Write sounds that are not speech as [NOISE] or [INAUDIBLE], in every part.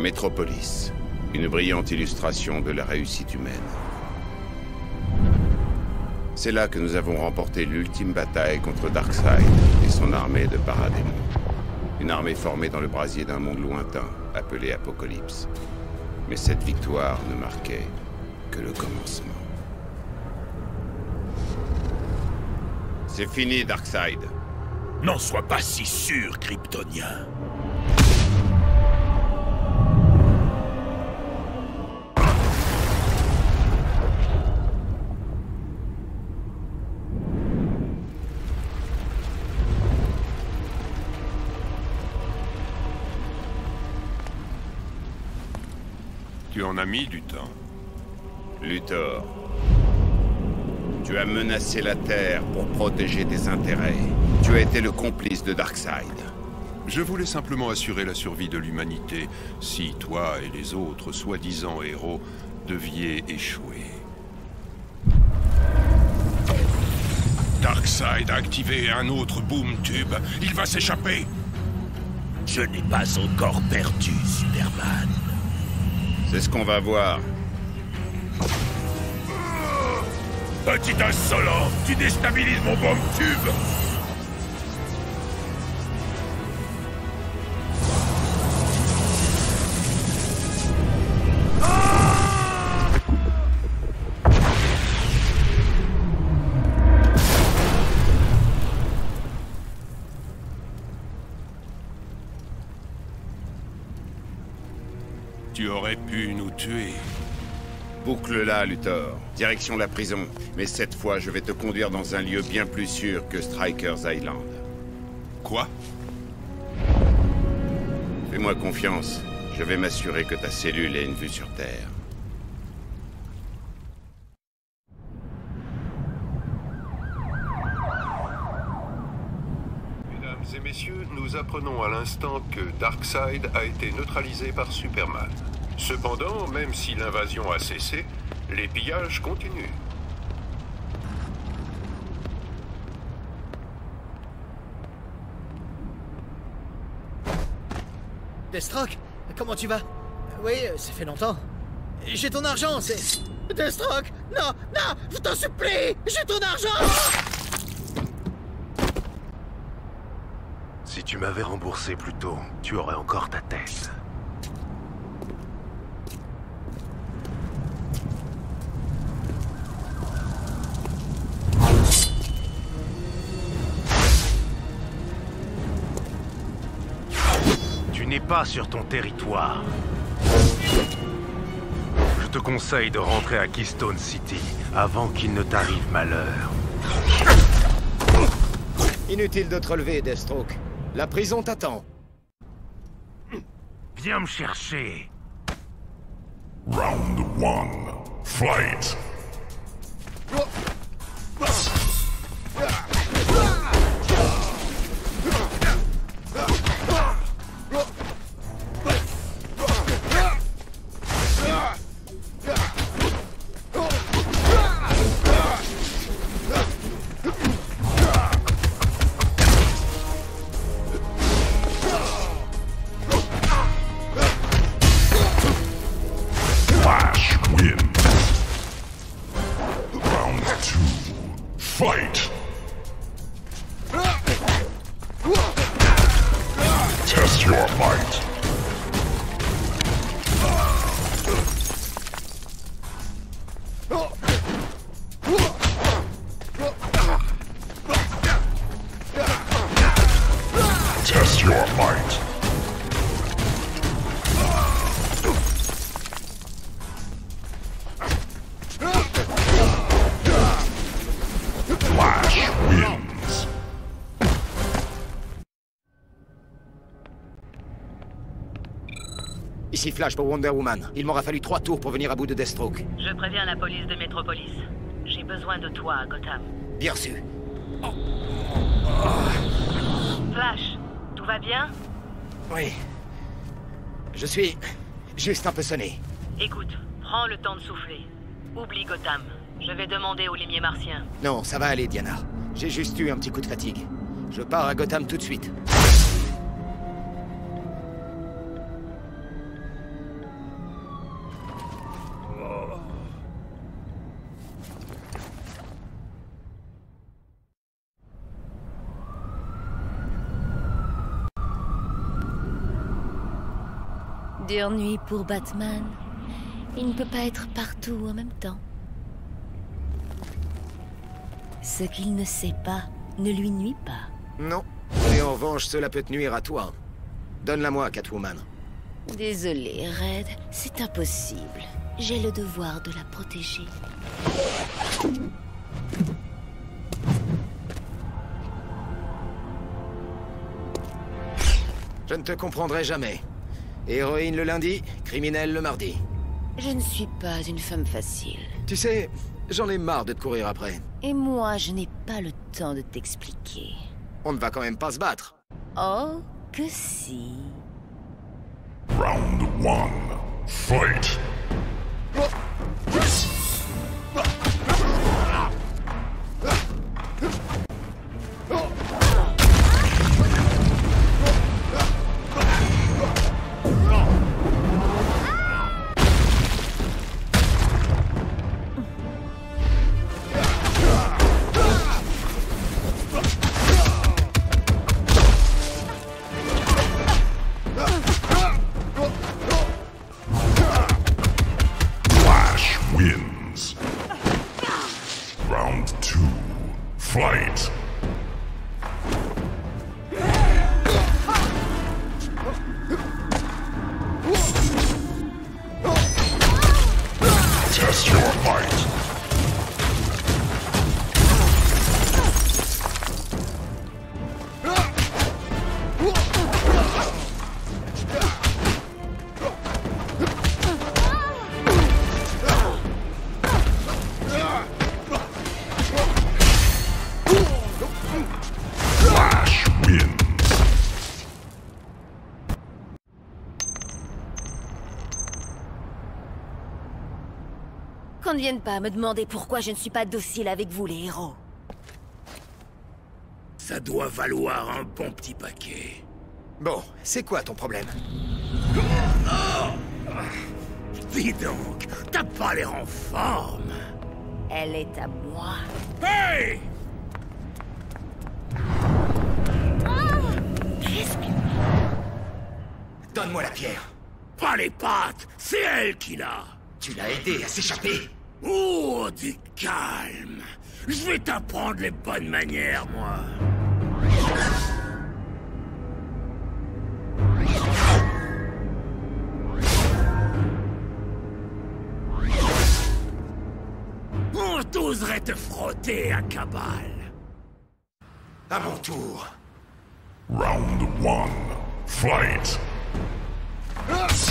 Metropolis, une brillante illustration de la réussite humaine. C'est là que nous avons remporté l'ultime bataille contre Darkseid et son armée de paradémons. Une armée formée dans le brasier d'un monde lointain, appelé Apocalypse. Mais cette victoire ne marquait que le commencement. C'est fini, Darkseid. N'en sois pas si sûr, Kryptonien. Mis du temps. Luthor. Tu as menacé la Terre pour protéger tes intérêts. Tu as été le complice de Darkseid. Je voulais simplement assurer la survie de l'humanité si toi et les autres soi-disant héros deviez échouer. Darkseid a activé un autre boom tube. Il va s'échapper. Je n'ai pas encore perdu, Superman. C'est ce qu'on va voir. Petit insolent, tu déstabilises mon bombe tube tuer. Boucle-la, Luthor. Direction la prison. Mais cette fois, je vais te conduire dans un lieu bien plus sûr que Strikers Island. Quoi? Fais-moi confiance. Je vais m'assurer que ta cellule ait une vue sur Terre. Mesdames et messieurs, nous apprenons à l'instant que Darkseid a été neutralisé par Superman. Cependant, même si l'invasion a cessé, les pillages continuent. Deathstroke Comment tu vas? Oui, ça fait longtemps. J'ai ton argent, c'est... Deathstroke Non, non Je t'en supplie J'ai ton argent Si tu m'avais remboursé plus tôt, tu aurais encore ta tête. Tu n'es pas sur ton territoire. Je te conseille de rentrer à Keystone City avant qu'il ne t'arrive malheur. Inutile de te relever, Deathstroke. La prison t'attend. Viens me chercher. Round one. Fight. Ici Flash pour Wonder Woman. Il m'aura fallu trois tours pour venir à bout de Deathstroke. Je préviens la police de Metropolis. J'ai besoin de toi à Gotham. Bien reçu. Flash, tout va bien? Oui. Je suis juste un peu sonné. Écoute, prends le temps de souffler. Oublie Gotham. Je vais demander au limier martien. Non, ça va aller, Diana. J'ai juste eu un petit coup de fatigue. Je pars à Gotham tout de suite. Dure nuit pour Batman. Il ne peut pas être partout en même temps. Ce qu'il ne sait pas ne lui nuit pas. Non. Et en revanche, cela peut te nuire à toi. Donne-la moi, Catwoman. Désolé, Red, c'est impossible. J'ai le devoir de la protéger. Je ne te comprendrai jamais. Héroïne le lundi, criminel le mardi. Je ne suis pas une femme facile. Tu sais, j'en ai marre de te courir après. Et moi, je n'ai pas le temps de t'expliquer. On ne va quand même pas se battre. Oh, que si. Round one. Fight. Qu'on ne vienne pas me demander pourquoi je ne suis pas docile avec vous, les héros. Ça doit valoir un bon petit paquet. Bon, c'est quoi ton problème? Dis donc, t'as pas l'air en forme. Elle est à moi. Hey Qu'est-ce que... Donne-moi la pierre. Pas les pattes, c'est elle qui l'a. Tu l'as aidé à s'échapper. Oh, du calme. Je vais t'apprendre les bonnes manières, moi. On t'oserait te frotter à cabale. À mon tour. Round one. Fight. Flash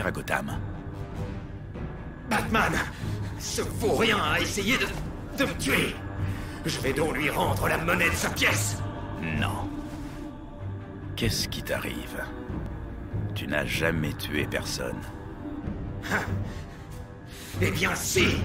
faire à Gotham Batman Ce faux rien a essayé de... de me tuer. Je vais donc lui rendre la monnaie de sa pièce. Non. Qu'est-ce qui t'arrive? Tu n'as jamais tué personne. Eh bien, si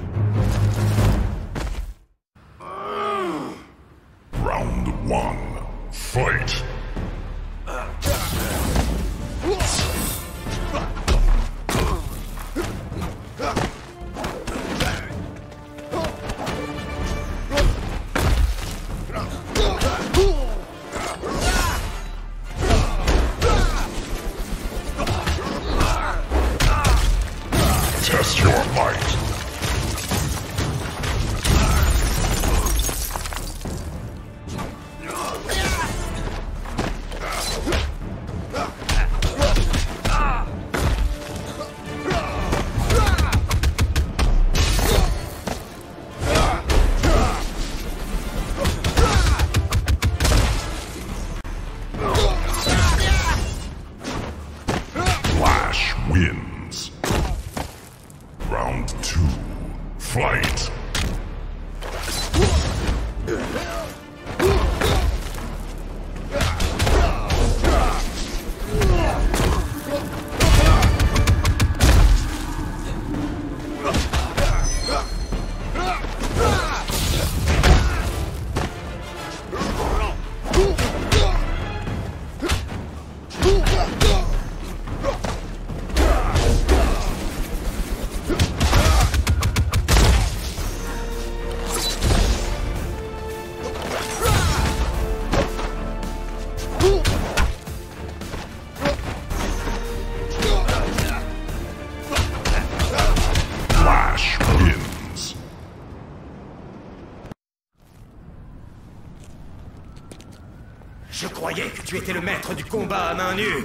tu étais le maître du combat à main nue.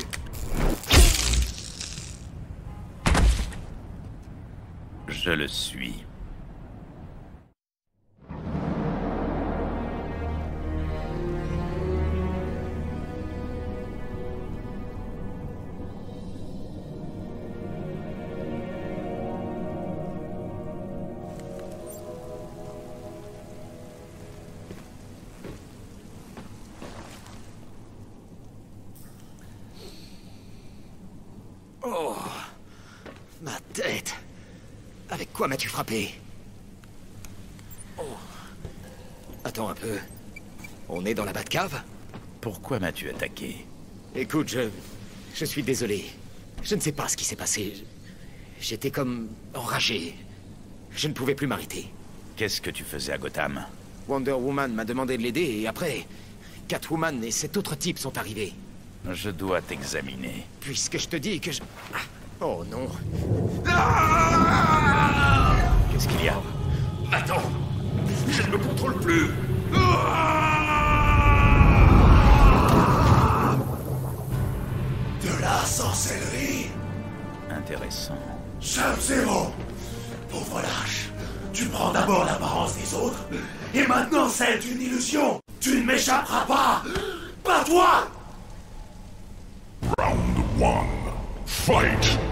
Je le suis. Tête Avec quoi m'as-tu frappé? Oh Attends un peu. On est dans la Batcave? Pourquoi m'as-tu attaqué? Écoute, je. Je suis désolé. Je ne sais pas ce qui s'est passé. J'étais comme enragé. Je ne pouvais plus m'arrêter. Qu'est-ce que tu faisais à Gotham? Wonder Woman m'a demandé de l'aider et après, Catwoman et cet autre type sont arrivés. Je dois t'examiner. Puisque je te dis que je... Oh non. Qu'est-ce qu'il y a Attends Je ne me contrôle plus De la sorcellerie Intéressant. Sub-Zero Pauvre lâche, tu prends d'abord l'apparence des autres, et maintenant celle d'une illusion Tu ne m'échapperas pas Pas toi Round one. Fight!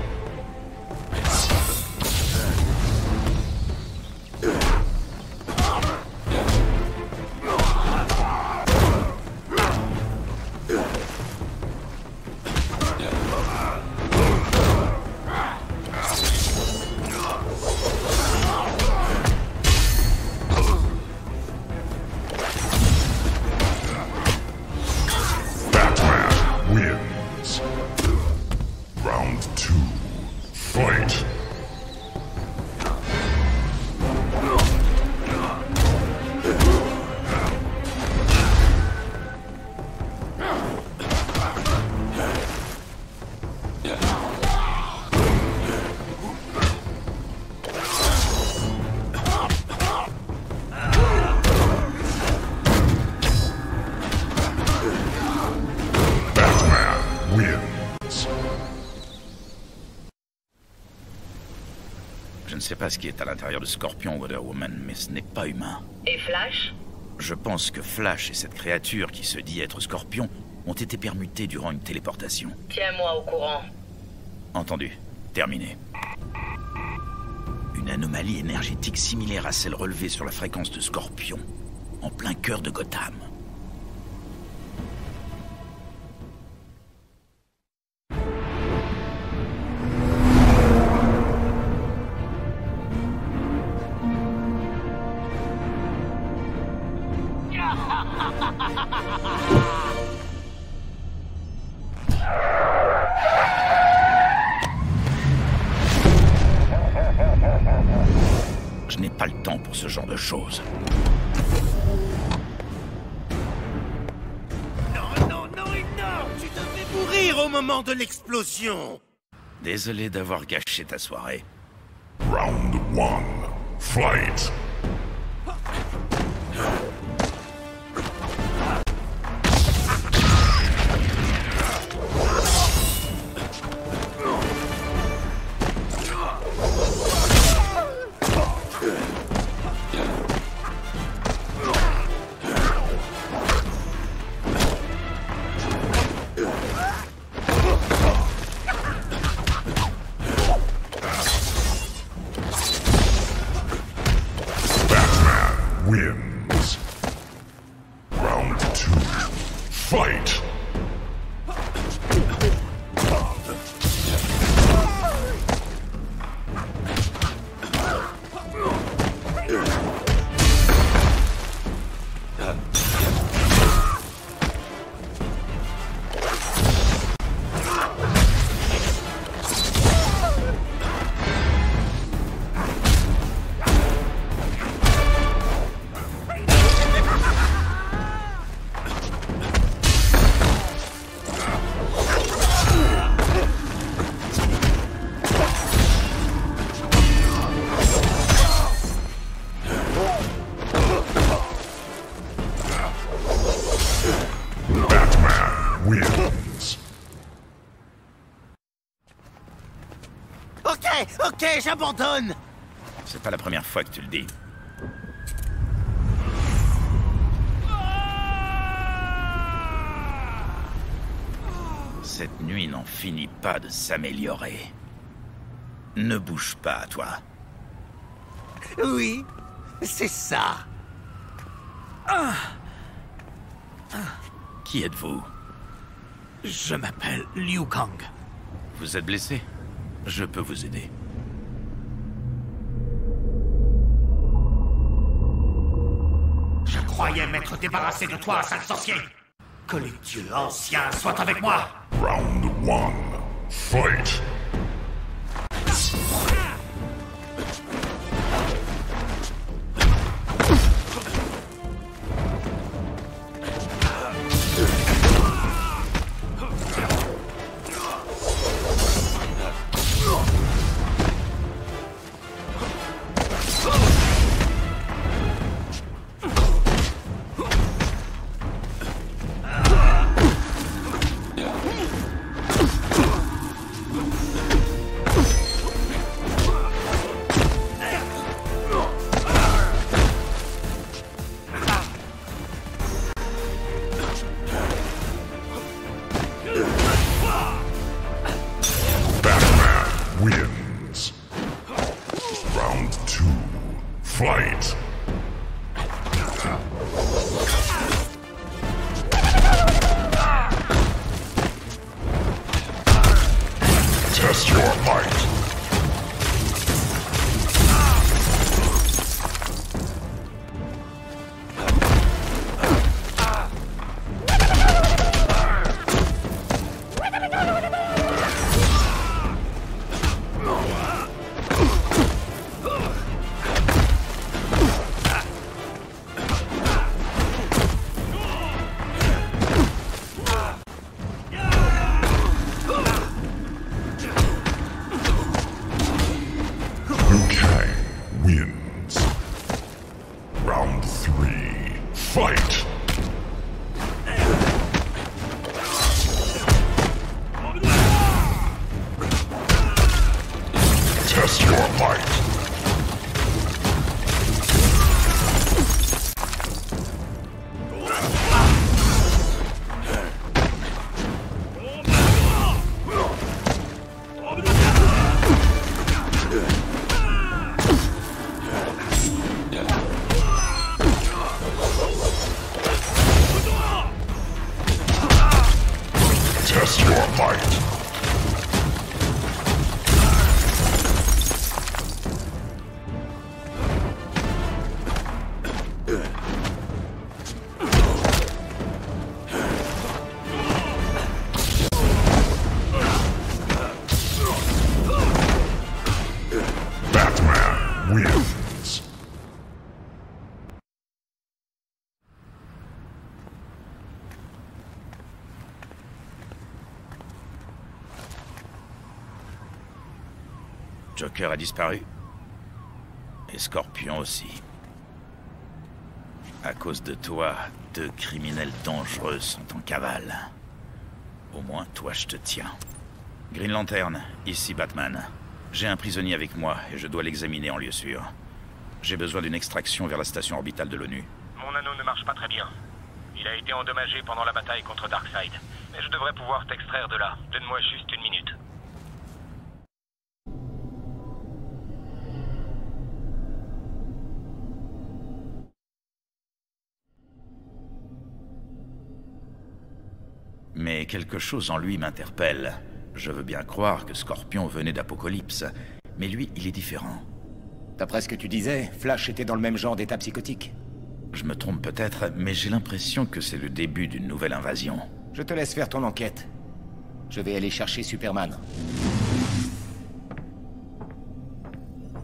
Sais pas ce qui est à l'intérieur de Scorpion Wonder Woman, mais ce n'est pas humain. Et Flash? Je pense que Flash et cette créature qui se dit être Scorpion ont été permutés durant une téléportation. Tiens-moi au courant. Entendu. Terminé. Une anomalie énergétique similaire à celle relevée sur la fréquence de Scorpion, en plein cœur de Gotham. Désolé d'avoir gâché ta soirée. Round one. Fight! Ok, j'abandonne C'est pas la première fois que tu le dis. Cette nuit n'en finit pas de s'améliorer. Ne bouge pas, toi. Oui, c'est ça. Qui êtes-vous? Je m'appelle Liu Kang. Vous êtes blessé? Je peux vous aider. Croyais m'être débarrassé de toi, sale sorcier Que les dieux anciens soient avec moi Round one. Fight. Joker a disparu. Et Scorpion aussi. À cause de toi, deux criminels dangereux sont en cavale. Au moins, toi, je te tiens. Green Lantern, ici Batman. J'ai un prisonnier avec moi et je dois l'examiner en lieu sûr. J'ai besoin d'une extraction vers la station orbitale de l'ONU. Mon anneau ne marche pas très bien. Il a été endommagé pendant la bataille contre Darkseid. Mais je devrais pouvoir t'extraire de là. Donne-moi juste quelque chose en lui m'interpelle. Je veux bien croire que Scorpion venait d'Apocalypse, mais lui, il est différent. D'après ce que tu disais, Flash était dans le même genre d'état psychotique. Je me trompe peut-être, mais j'ai l'impression que c'est le début d'une nouvelle invasion. Je te laisse faire ton enquête. Je vais aller chercher Superman.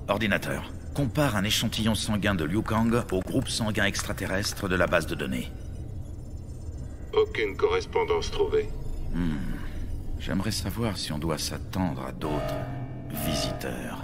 Ordinateur, compare un échantillon sanguin de Liu Kang au groupe sanguin extraterrestre de la base de données. Aucune correspondance trouvée. Hmm. J'aimerais savoir si on doit s'attendre à d'autres visiteurs.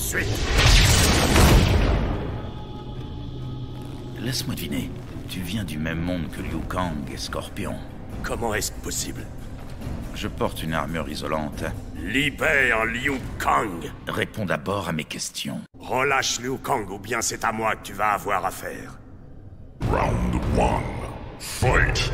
De suite. Laisse-moi deviner. Tu viens du même monde que Liu Kang et Scorpion. Comment est-ce possible? Je porte une armure isolante. Libère Liu Kang. Réponds d'abord à mes questions. Relâche Liu Kang ou bien c'est à moi que tu vas avoir affaire. Round one. Fight!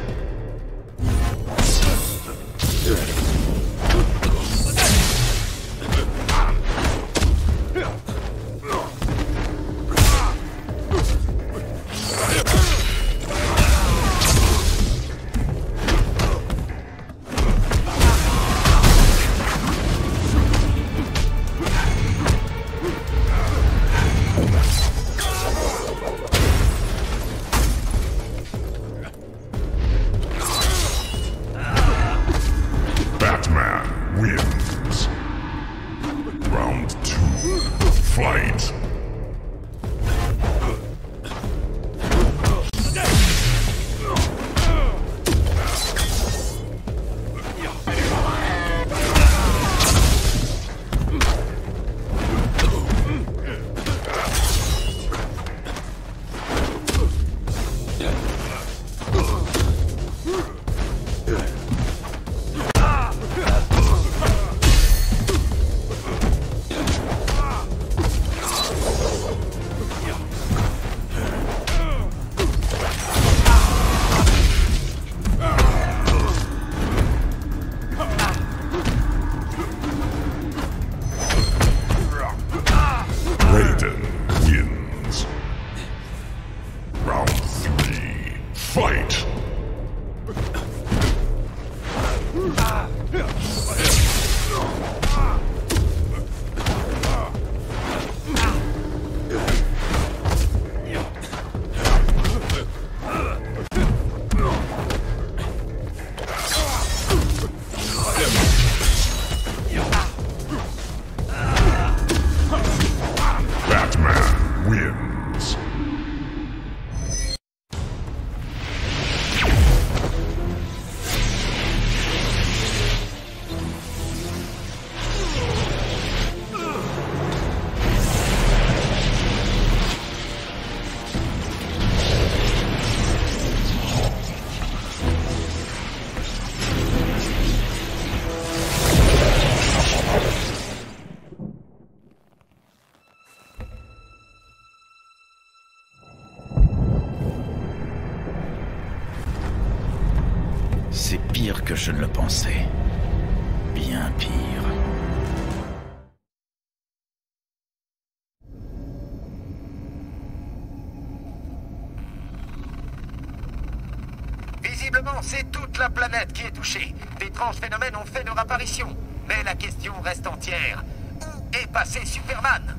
C'est toute la planète qui est touchée. D'étranges phénomènes ont fait leur apparition. Mais la question reste entière. Où est passé Superman?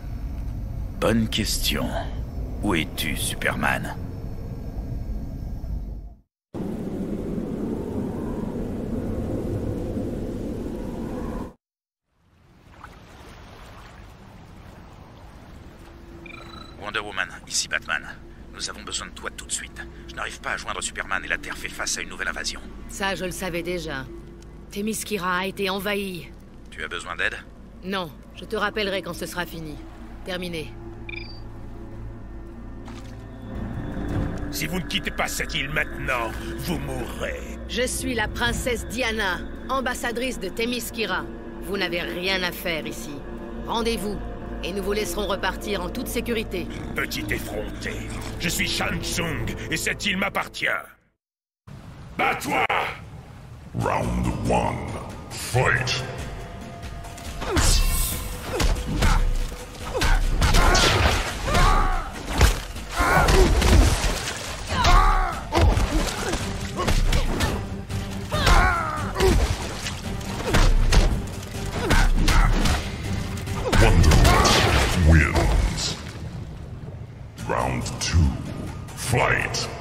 Bonne question. Où es-tu, Superman Wonder Woman, ici Batman. Nous avons besoin de toi tout de suite. Je n'arrive pas à joindre Superman et la Terre fait face à une nouvelle invasion. Ça, je le savais déjà. Themyscira a été envahi. Tu as besoin d'aide? Non, je te rappellerai quand ce sera fini. Terminé. Si vous ne quittez pas cette île maintenant, vous mourrez. Je suis la princesse Diana, ambassadrice de Themyscira. Vous n'avez rien à faire ici. Rendez-vous, et nous vous laisserons repartir en toute sécurité. Petit effronté, je suis Shang Tsung et cette île m'appartient. Bats-toi Round one. Fight! Wonder wins. Round two. Fight!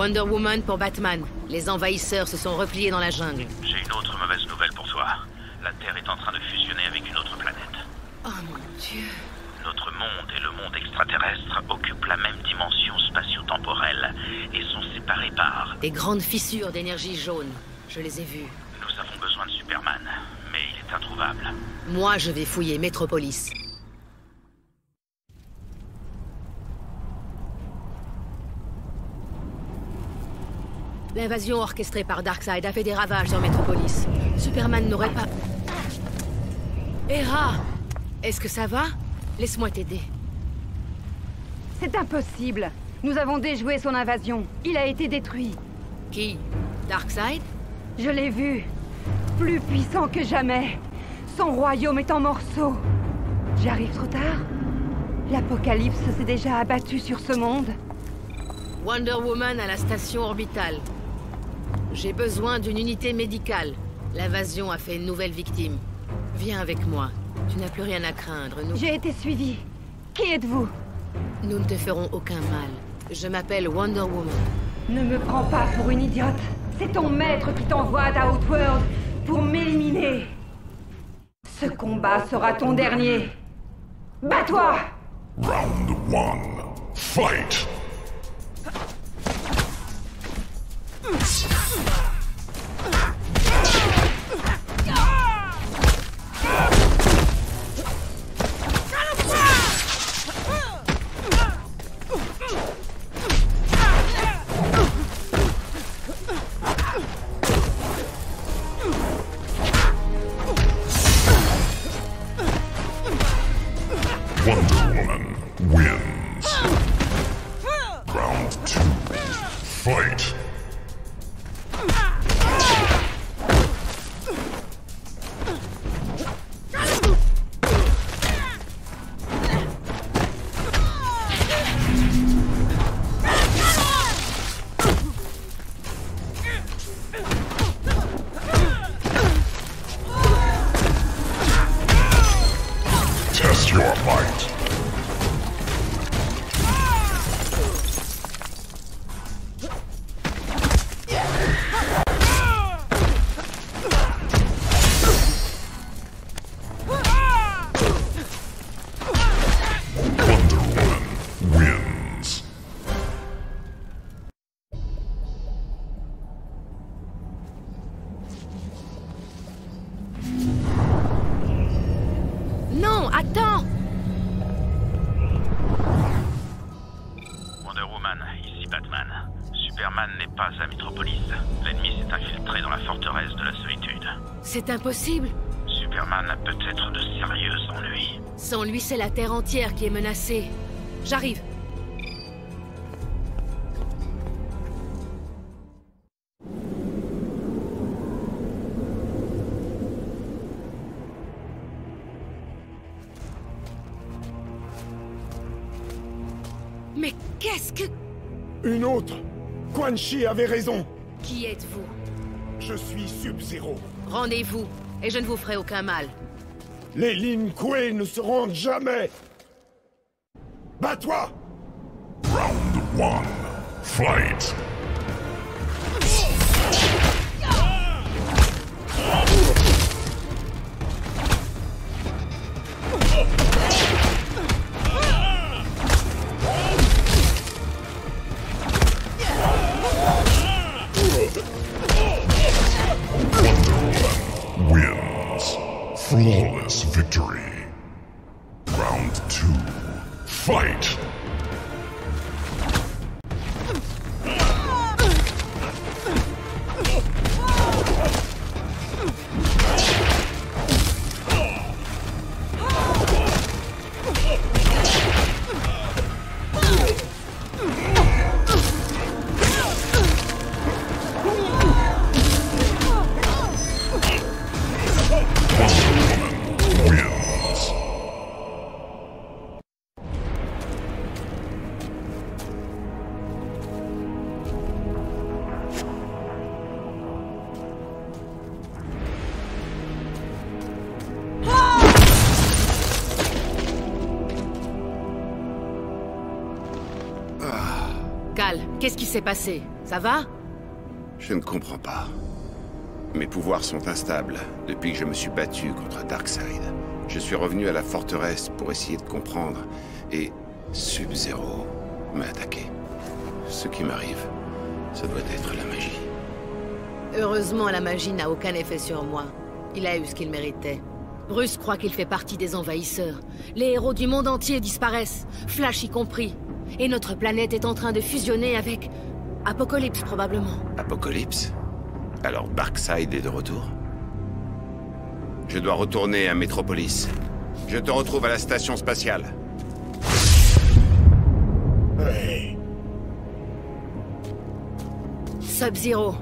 Wonder Woman pour Batman. Les envahisseurs se sont repliés dans la jungle. J'ai une autre mauvaise nouvelle pour toi. La Terre est en train de fusionner avec une autre planète. Oh mon dieu. Notre monde et le monde extraterrestre occupent la même dimension spatio-temporelle et sont séparés par... Des grandes fissures d'énergie jaune. Je les ai vues. Nous avons besoin de Superman, mais il est introuvable. Moi, je vais fouiller Metropolis. L'invasion orchestrée par Darkseid a fait des ravages dans Metropolis. Superman n'aurait pas... Hera Est-ce que ça va? Laisse-moi t'aider. C'est impossible. Nous avons déjoué son invasion. Il a été détruit. Qui? Darkseid? Je l'ai vu. Plus puissant que jamais. Son royaume est en morceaux. J'arrive trop tard L'apocalypse s'est déjà abattu sur ce monde. Wonder Woman à la station orbitale. J'ai besoin d'une unité médicale. L'invasion a fait une nouvelle victime. Viens avec moi. Tu n'as plus rien à craindre, nous... J'ai été suivi. Qui êtes-vous? Nous ne te ferons aucun mal. Je m'appelle Wonder Woman. Ne me prends pas pour une idiote. C'est ton maître qui t'envoie à Outworld pour m'éliminer. Ce combat sera ton dernier. Bats-toi Round one. Fight! C'est impossible Superman a peut-être de sérieux ennuis. Sans lui, c'est la Terre entière qui est menacée. J'arrive. Mais qu'est-ce que... Une autre Quan Chi avait raison Qui êtes-vous? Je suis Sub-Zero. Rendez-vous, et je ne vous ferai aucun mal. Les Lin Kuei ne se rendent jamais Bats-toi Round one. Fight! S'est passé Ça va? Je ne comprends pas. Mes pouvoirs sont instables depuis que je me suis battu contre Darkseid. Je suis revenu à la forteresse pour essayer de comprendre, et Sub-Zero m'a attaqué. Ce qui m'arrive, ça doit être la magie. Heureusement, la magie n'a aucun effet sur moi. Il a eu ce qu'il méritait. Bruce croit qu'il fait partie des envahisseurs. Les héros du monde entier disparaissent, Flash y compris. Et notre planète est en train de fusionner avec... Apocalypse, probablement. Apocalypse? Alors Darkseid est de retour? Je dois retourner à Metropolis. Je te retrouve à la station spatiale. Sub-Zero,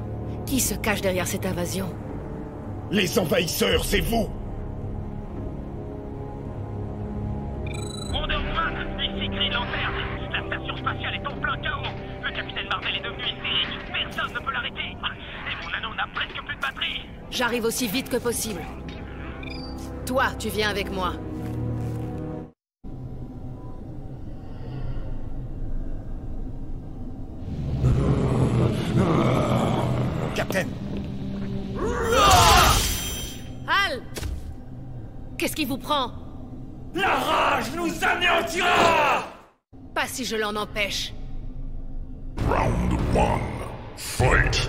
qui se cache derrière cette invasion? Les envahisseurs, c'est vous J'arrive aussi vite que possible. Toi, tu viens avec moi. Captain Hal Qu'est-ce qui vous prend? La rage nous anéantira Pas si je l'en empêche. Round one. Fight.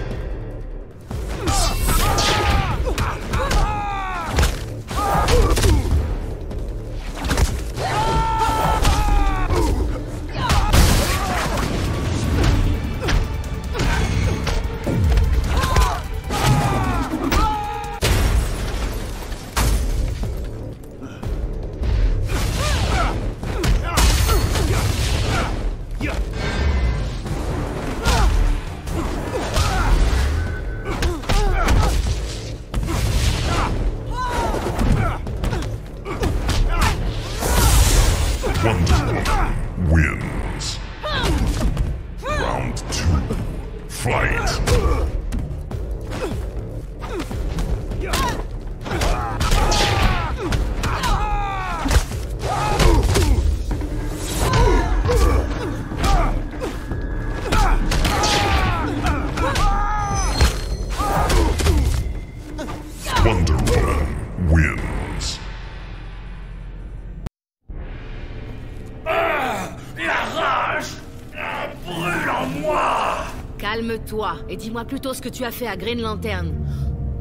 Et dis-moi plutôt ce que tu as fait à Green Lantern.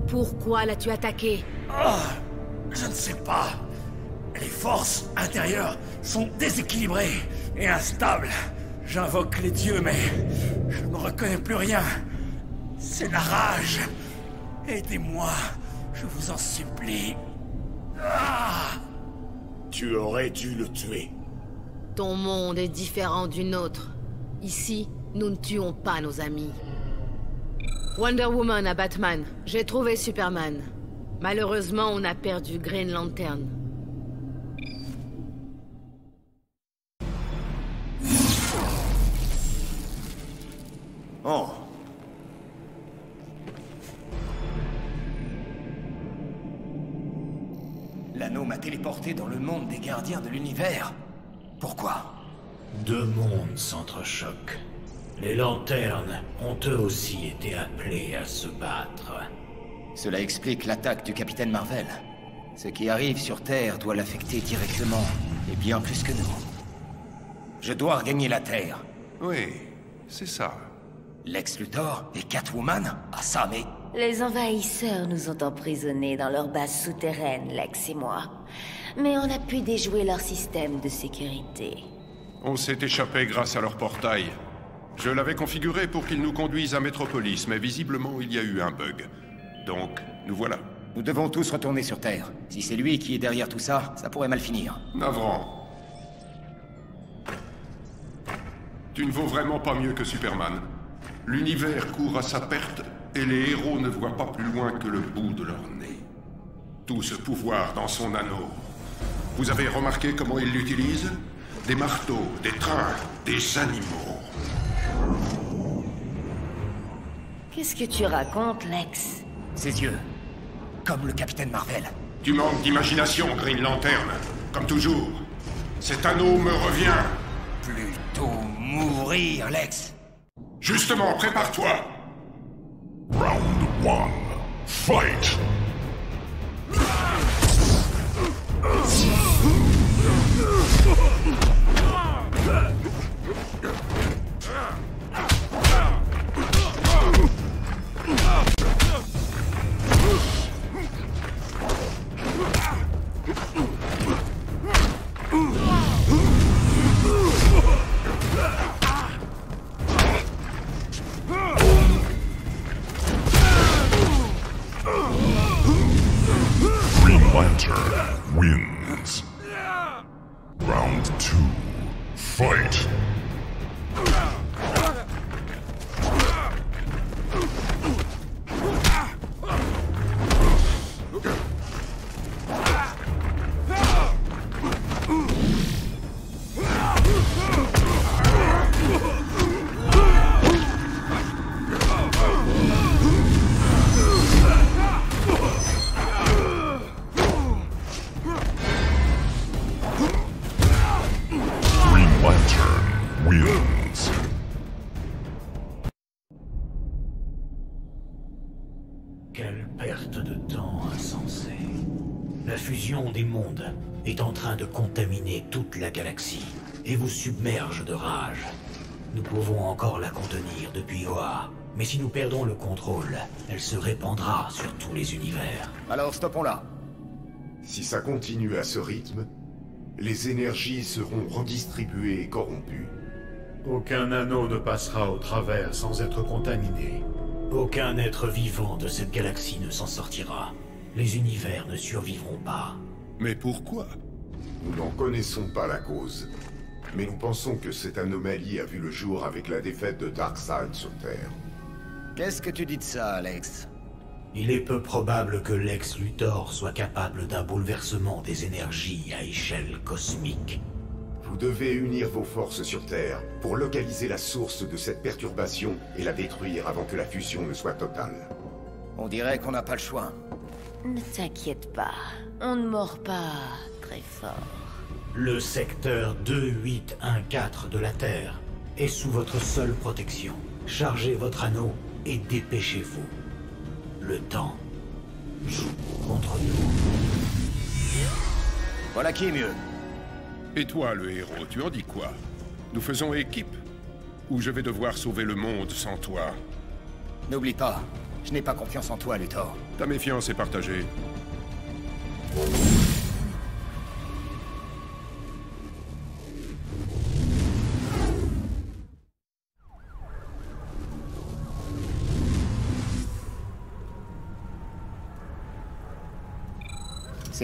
Pourquoi l'as-tu attaqué? Ah, Je ne sais pas. Les forces intérieures sont déséquilibrées et instables. J'invoque les dieux, mais je ne reconnais plus rien. C'est la rage. Aidez-moi, je vous en supplie. Ah Tu aurais dû le tuer. Ton monde est différent du nôtre. Ici, nous ne tuons pas nos amis. Wonder Woman à Batman, j'ai trouvé Superman. Malheureusement, on a perdu Green Lantern. Oh. L'anneau m'a téléporté dans le monde des gardiens de l'univers. Pourquoi? Deux mondes s'entrechoquent. Les lanternes ont eux aussi été appelés à se battre. Cela explique l'attaque du capitaine Marvel. Ce qui arrive sur Terre doit l'affecter directement, et bien plus que nous. Je dois regagner la Terre. Oui, c'est ça. Lex Luthor et Catwoman Ah ça, mais... Les envahisseurs nous ont emprisonnés dans leur base souterraine, Lex et moi. Mais on a pu déjouer leur système de sécurité. On s'est échappé grâce à leur portail. Je l'avais configuré pour qu'ils nous conduisent à Metropolis, mais visiblement il y a eu un bug. Donc, nous voilà. Nous devons tous retourner sur Terre. Si c'est lui qui est derrière tout ça, ça pourrait mal finir. Navrant. Tu ne vaux vraiment pas mieux que Superman. L'univers court à sa perte et les héros ne voient pas plus loin que le bout de leur nez. Tout ce pouvoir dans son anneau. Vous avez remarqué comment il l'utilise? Des marteaux, des trains, des animaux. Qu'est-ce que tu racontes, Lex? Ses yeux. Comme le capitaine Marvel. Tu manques d'imagination, Green Lantern. Comme toujours. Cet anneau me revient. Plutôt mourir, Lex. Justement, prépare-toi Round one. Fight! Wins. Round two. Fight! Nous pouvons encore la contenir depuis Oa, mais si nous perdons le contrôle, elle se répandra sur tous les univers. Alors stoppons là. Si ça continue à ce rythme, les énergies seront redistribuées et corrompues. Aucun anneau ne passera au travers sans être contaminé. Aucun être vivant de cette galaxie ne s'en sortira. Les univers ne survivront pas. Mais pourquoi? Nous n'en connaissons pas la cause, mais nous pensons que cette anomalie a vu le jour avec la défaite de Darkseid sur Terre. Qu'est-ce que tu dis de ça, Alex? Il est peu probable que Lex Luthor soit capable d'un bouleversement des énergies à échelle cosmique. Vous devez unir vos forces sur Terre pour localiser la source de cette perturbation et la détruire avant que la fusion ne soit totale. On dirait qu'on n'a pas le choix. Ne t'inquiète pas, on ne mord pas très fort. Le secteur 2814 de la Terre est sous votre seule protection. Chargez votre anneau et dépêchez-vous. Le temps joue contre nous. Voilà qui est mieux. Et toi, le héros, tu en dis quoi? Nous faisons équipe Ou je vais devoir sauver le monde sans toi? N'oublie pas, je n'ai pas confiance en toi, Luthor. Ta méfiance est partagée.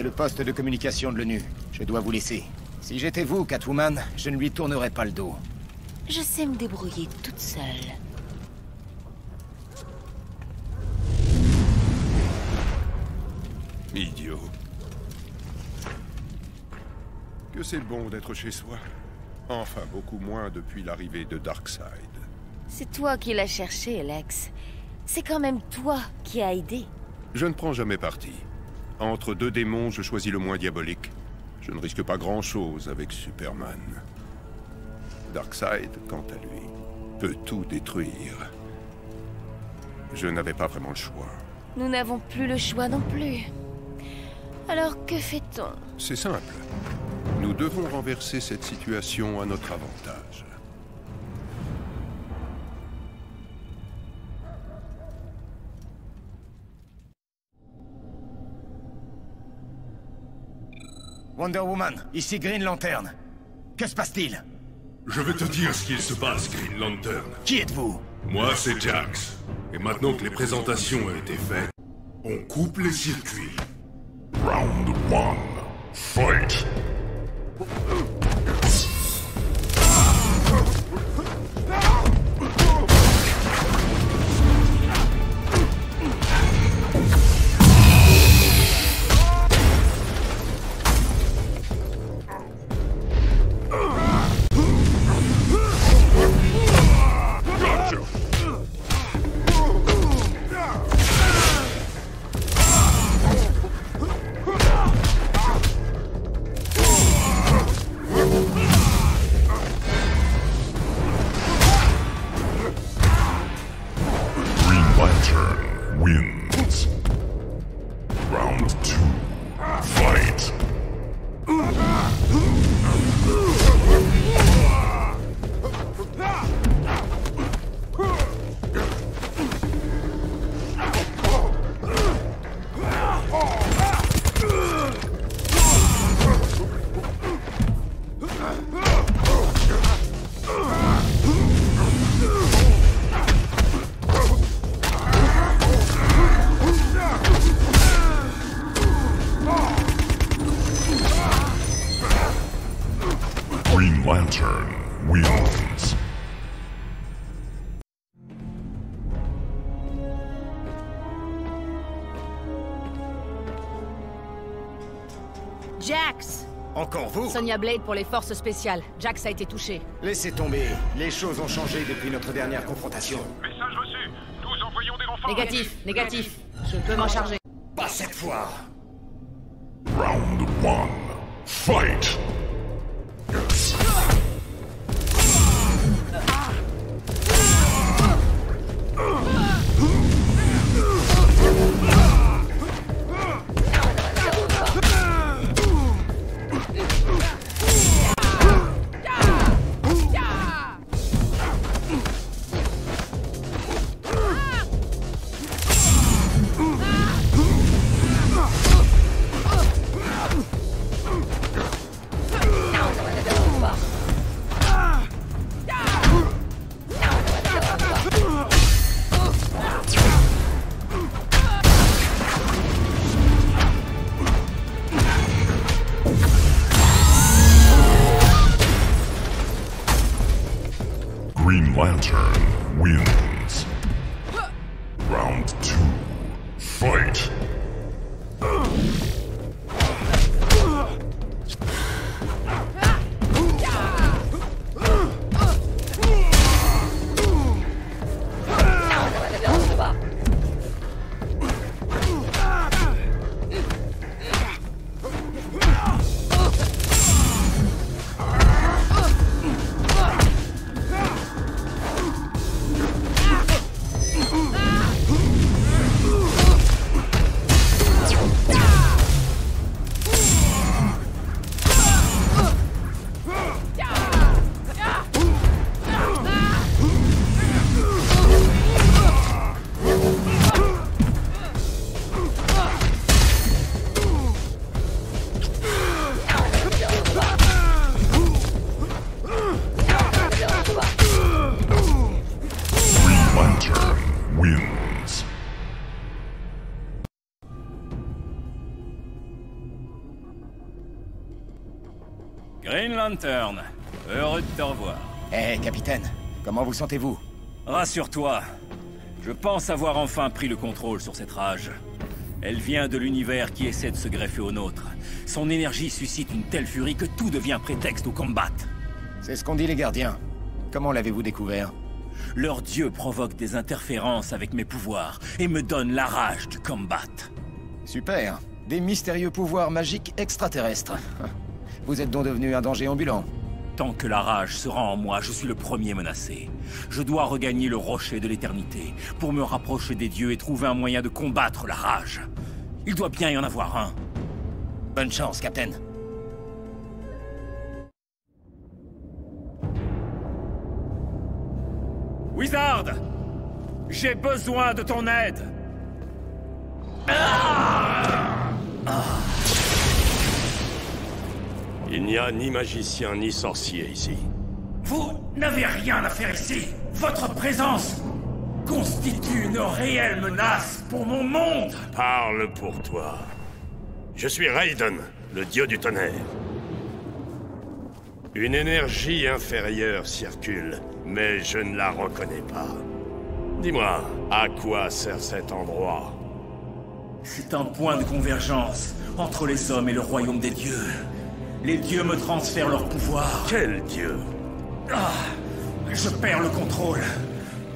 Le poste de communication de l'ONU. Je dois vous laisser. Si j'étais vous, Catwoman, je ne lui tournerais pas le dos. Je sais me débrouiller toute seule. Idiot. Que c'est bon d'être chez soi. Enfin, beaucoup moins depuis l'arrivée de Darkseid. C'est toi qui l'as cherché, Lex. C'est quand même toi qui as aidé. Je ne prends jamais parti. Entre deux démons, je choisis le moins diabolique. Je ne risque pas grand-chose avec Superman. Darkseid, quant à lui, peut tout détruire. Je n'avais pas vraiment le choix. Nous n'avons plus le choix non plus. Alors que fait-on? C'est simple. Nous devons renverser cette situation à notre avantage. Wonder Woman, ici Green Lantern. Que se passe-t-il? Je vais te dire ce qu'il se passe, Green Lantern. Qui êtes-vous? Moi, c'est Jax. Et maintenant que les présentations ont été faites, on coupe les circuits. Round one. Fight! Jax Encore vous Sonia Blade pour les forces spéciales. Jax a été touché. Laissez tomber. Les choses ont changé depuis notre dernière confrontation. Message reçu. Nous envoyons des renforts. Négatif, négatif. Je peux m'en charger. Pas cette fois Round one. Fight! Lantern, heureux de te revoir. Eh, capitaine, comment vous sentez-vous? Rassure-toi, je pense avoir enfin pris le contrôle sur cette rage. Elle vient de l'univers qui essaie de se greffer au nôtre. Son énergie suscite une telle furie que tout devient prétexte au combat. C'est ce qu'ont dit les gardiens. Comment l'avez-vous découvert? Leur dieu provoque des interférences avec mes pouvoirs et me donne la rage du combat. Super. Des mystérieux pouvoirs magiques extraterrestres. [LAUGHS] Vous êtes donc devenu un danger ambulant. Tant que la rage sera en moi, je suis le premier menacé. Je dois regagner le rocher de l'éternité pour me rapprocher des dieux et trouver un moyen de combattre la rage. Il doit bien y en avoir un. Bonne chance, Captain. Wizard J'ai besoin de ton aide Il n'y a ni magicien ni sorcier ici. Vous n'avez rien à faire ici Votre présence constitue une réelle menace pour mon monde Parle pour toi. Je suis Raiden, le dieu du tonnerre. Une énergie inférieure circule, mais je ne la reconnais pas. Dis-moi, à quoi sert cet endroit? C'est un point de convergence entre les hommes et le royaume des dieux. Les dieux me transfèrent leur pouvoir. Quel dieu? Ah, Je perds le contrôle.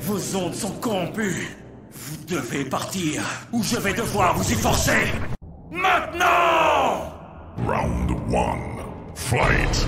Vos ondes sont corrompues. Vous devez partir, ou je vais devoir vous y forcer. Maintenant Round one. Fight!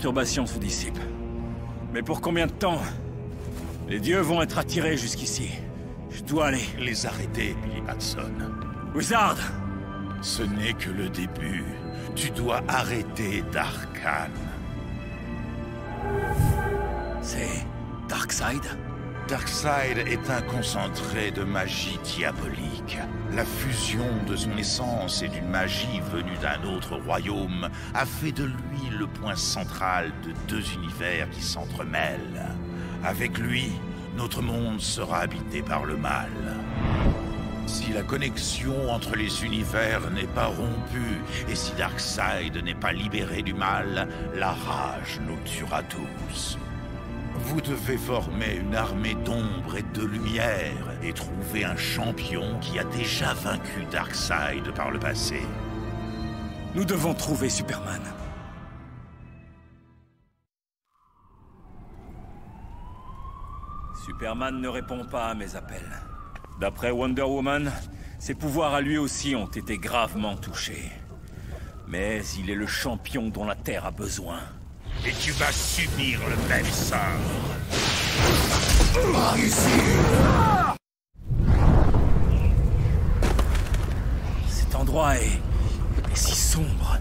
Perturbations se dissipent. Mais pour combien de temps Les dieux vont être attirés jusqu'ici? Je dois aller. Les arrêter, Billy Batson. Wizard Ce n'est que le début. Tu dois arrêter Darkhan. C'est Darkseid? Darkseid est un concentré de magie diabolique. La fusion de son essence et d'une magie venue d'un autre royaume a fait de lui le point central de deux univers qui s'entremêlent. Avec lui, notre monde sera habité par le mal. Si la connexion entre les univers n'est pas rompue, et si Darkseid n'est pas libéré du mal, la rage nous tuera tous. Vous devez former une armée d'ombre et de lumière et trouver un champion qui a déjà vaincu Darkseid par le passé. Nous devons trouver Superman. Superman ne répond pas à mes appels. D'après Wonder Woman, ses pouvoirs à lui aussi ont été gravement touchés. Mais il est le champion dont la Terre a besoin. Et tu vas subir le même sort. Par ici Cet endroit est... est si sombre.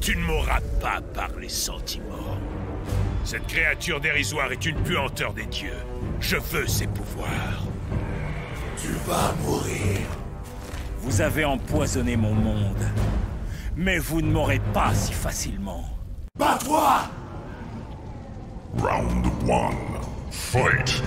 Tu ne m'auras pas par les sentiments. Cette créature dérisoire est une puanteur des dieux. Je veux ses pouvoirs. Tu vas mourir. Vous avez empoisonné mon monde. Mais vous ne m'aurez pas si facilement. Bats-toi Round one. Fight.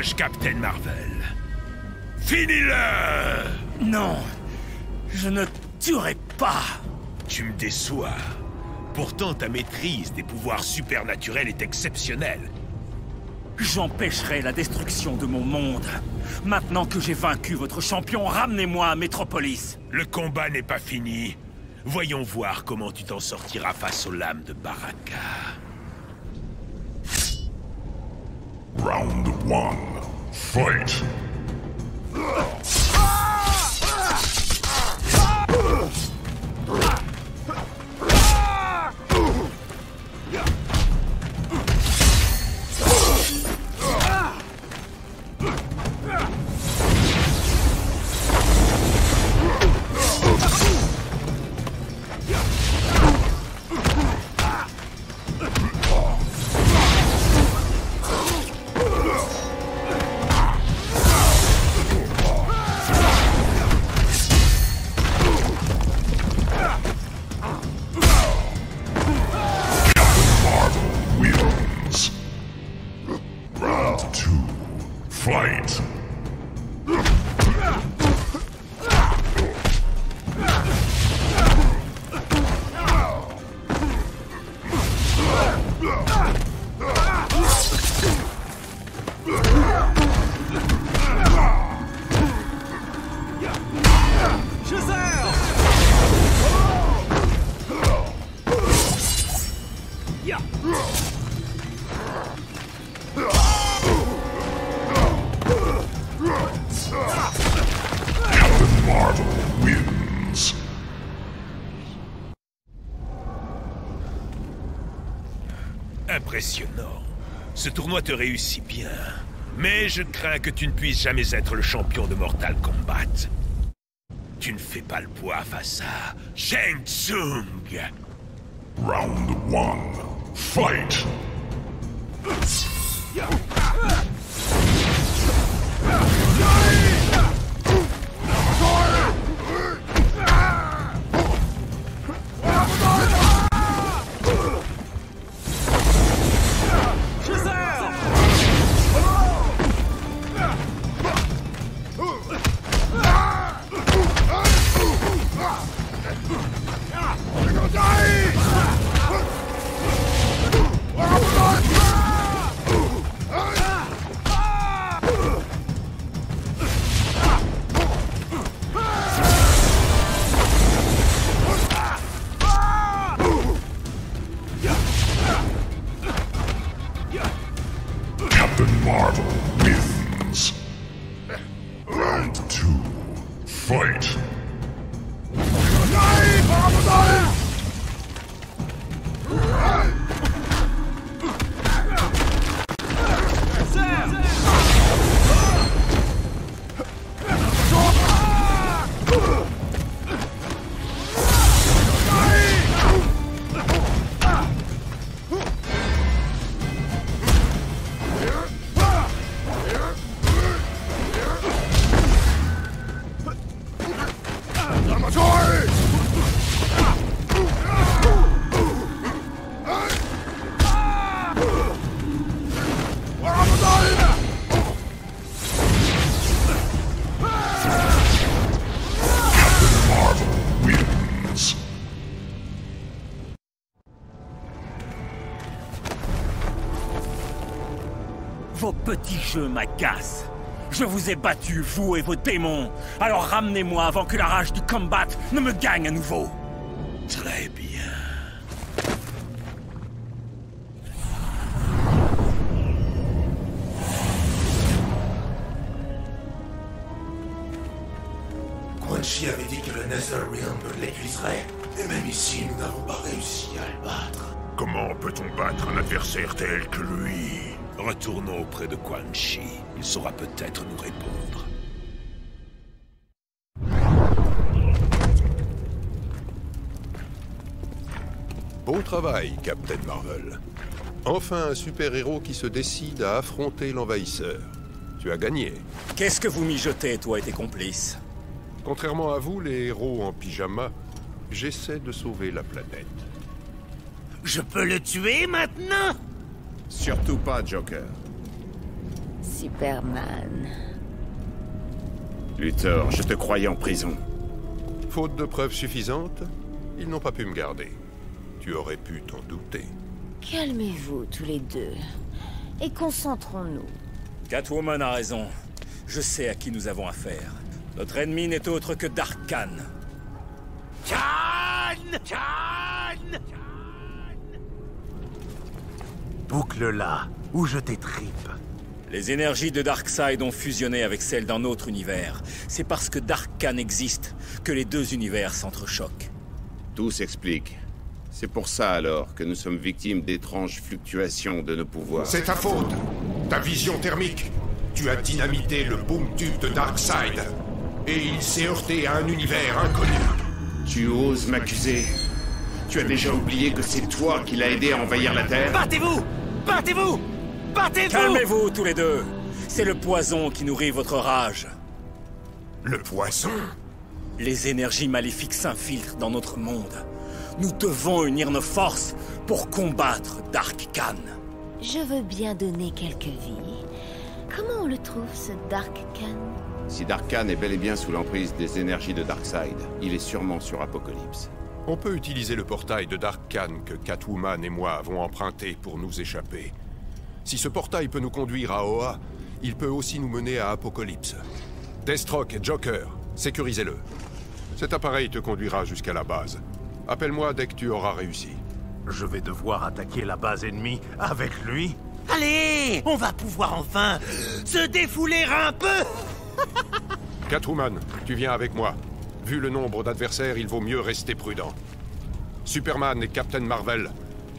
Captain Marvel. Finis-le Non Je ne tuerai pas Tu me déçois. Pourtant, ta maîtrise des pouvoirs supernaturels est exceptionnelle. J'empêcherai la destruction de mon monde. Maintenant que j'ai vaincu votre champion, ramenez-moi à Métropolis. Le combat n'est pas fini. Voyons voir comment tu t'en sortiras face aux lames de Baraka. Round one. Fight! Tournoi te réussit bien. Mais je crains que tu ne puisses jamais être le champion de Mortal Kombat. Tu ne fais pas le poids face à Shang Tsung. Round one. Fight! Vos petits jeux m'agacent. Je vous ai battu, vous et vos démons. Alors ramenez-moi avant que la rage du combat ne me gagne à nouveau. Saura peut-être nous répondre. Beau travail, Captain Marvel. Enfin un super-héros qui se décide à affronter l'envahisseur. Tu as gagné. Qu'est-ce que vous mijotez, toi et tes complices? Contrairement à vous, les héros en pyjama, j'essaie de sauver la planète. Je peux le tuer maintenant? Surtout pas, Joker. Superman. Luthor, je te croyais en prison. Faute de preuves suffisantes, ils n'ont pas pu me garder. Tu aurais pu t'en douter. Calmez-vous tous les deux. et concentrons-nous. Catwoman a raison. Je sais à qui nous avons affaire. Notre ennemi n'est autre que Dark Khan. Khan Khan Boucle-la, ou je t'étripe. Les énergies de Darkseid ont fusionné avec celles d'un autre univers. C'est parce que Dark Khan existe que les deux univers s'entrechoquent. Tout s'explique. C'est pour ça alors que nous sommes victimes d'étranges fluctuations de nos pouvoirs. C'est ta faute Ta vision thermique Tu as dynamité le boom tube de Darkseid Et il s'est heurté à un univers inconnu Tu oses m'accuser Tu as déjà oublié que c'est toi qui l'as aidé à envahir la Terre Battez-vous Battez-vous Battez-vous Calmez-vous tous les deux C'est le poison qui nourrit votre rage. Le poison? Les énergies maléfiques s'infiltrent dans notre monde. Nous devons unir nos forces pour combattre Dark Khan. Je veux bien donner quelques vies. Comment on le trouve, ce Dark Khan? Si Dark Khan est bel et bien sous l'emprise des énergies de Darkseid, il est sûrement sur Apocalypse. On peut utiliser le portail de Dark Khan que Catwoman et moi avons emprunté pour nous échapper. Si ce portail peut nous conduire à Oa, il peut aussi nous mener à Apocalypse. Deathstroke et Joker, sécurisez-le. Cet appareil te conduira jusqu'à la base. Appelle-moi dès que tu auras réussi. Je vais devoir attaquer la base ennemie avec lui Allez On va pouvoir enfin se défouler un peu [LAUGHS] Catwoman, tu viens avec moi. Vu le nombre d'adversaires, il vaut mieux rester prudent. Superman et Captain Marvel,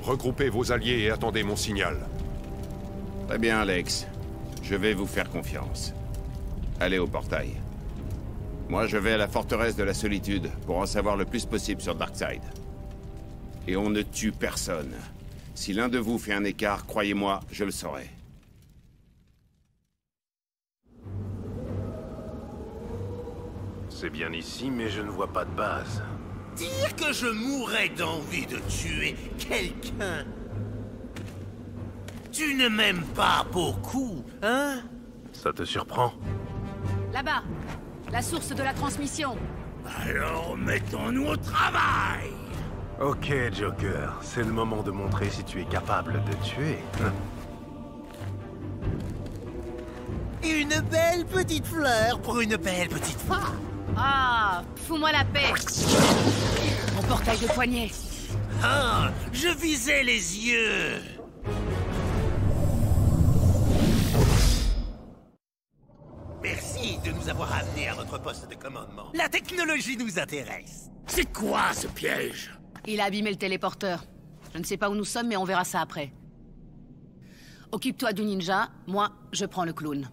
regroupez vos alliés et attendez mon signal. Très bien, Alex. Je vais vous faire confiance. Allez au portail. Moi, je vais à la forteresse de la solitude pour en savoir le plus possible sur Darkseid. Et on ne tue personne. Si l'un de vous fait un écart, croyez-moi, je le saurai. C'est bien ici, mais je ne vois pas de base. Dire que je mourrais d'envie de tuer quelqu'un. Tu ne m'aimes pas beaucoup, hein? Ça te surprend? Là-bas, la source de la transmission. Alors mettons-nous au travail Ok, Joker, c'est le moment de montrer si tu es capable de tuer. [LAUGHS] Une belle petite fleur pour une belle petite femme. Ah, fous-moi la paix. Mon portail de poignet. Ah, je visais les yeux. Merci de nous avoir amenés à notre poste de commandement. La technologie nous intéresse. C'est quoi ce piège? Il a abîmé le téléporteur. Je ne sais pas où nous sommes, mais on verra ça après. Occupe-toi du ninja, moi, je prends le clown.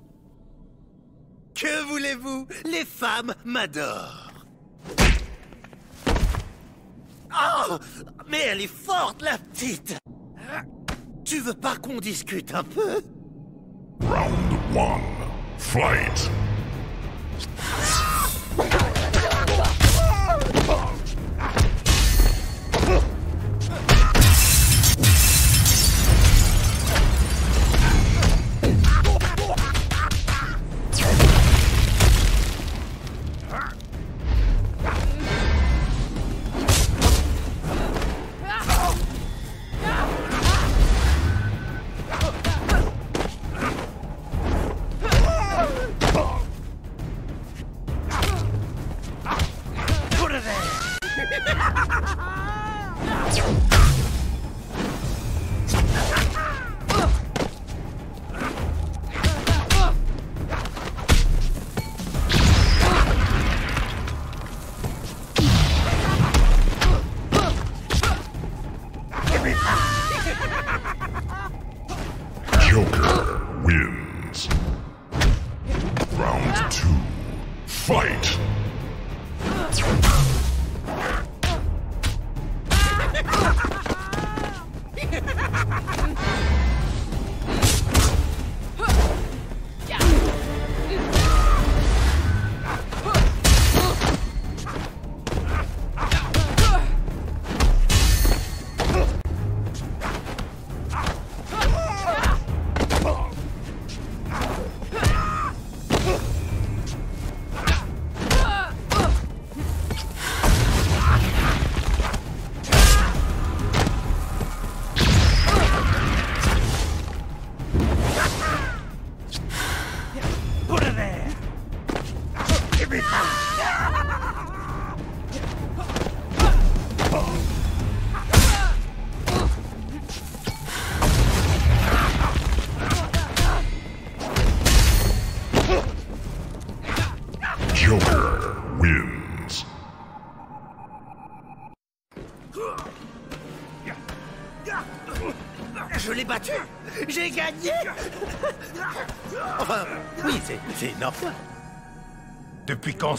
Que voulez-vous? Les femmes m'adorent. Oh Mais elle est forte, la petite Tu veux pas qu'on discute un peu? Round one. Fight.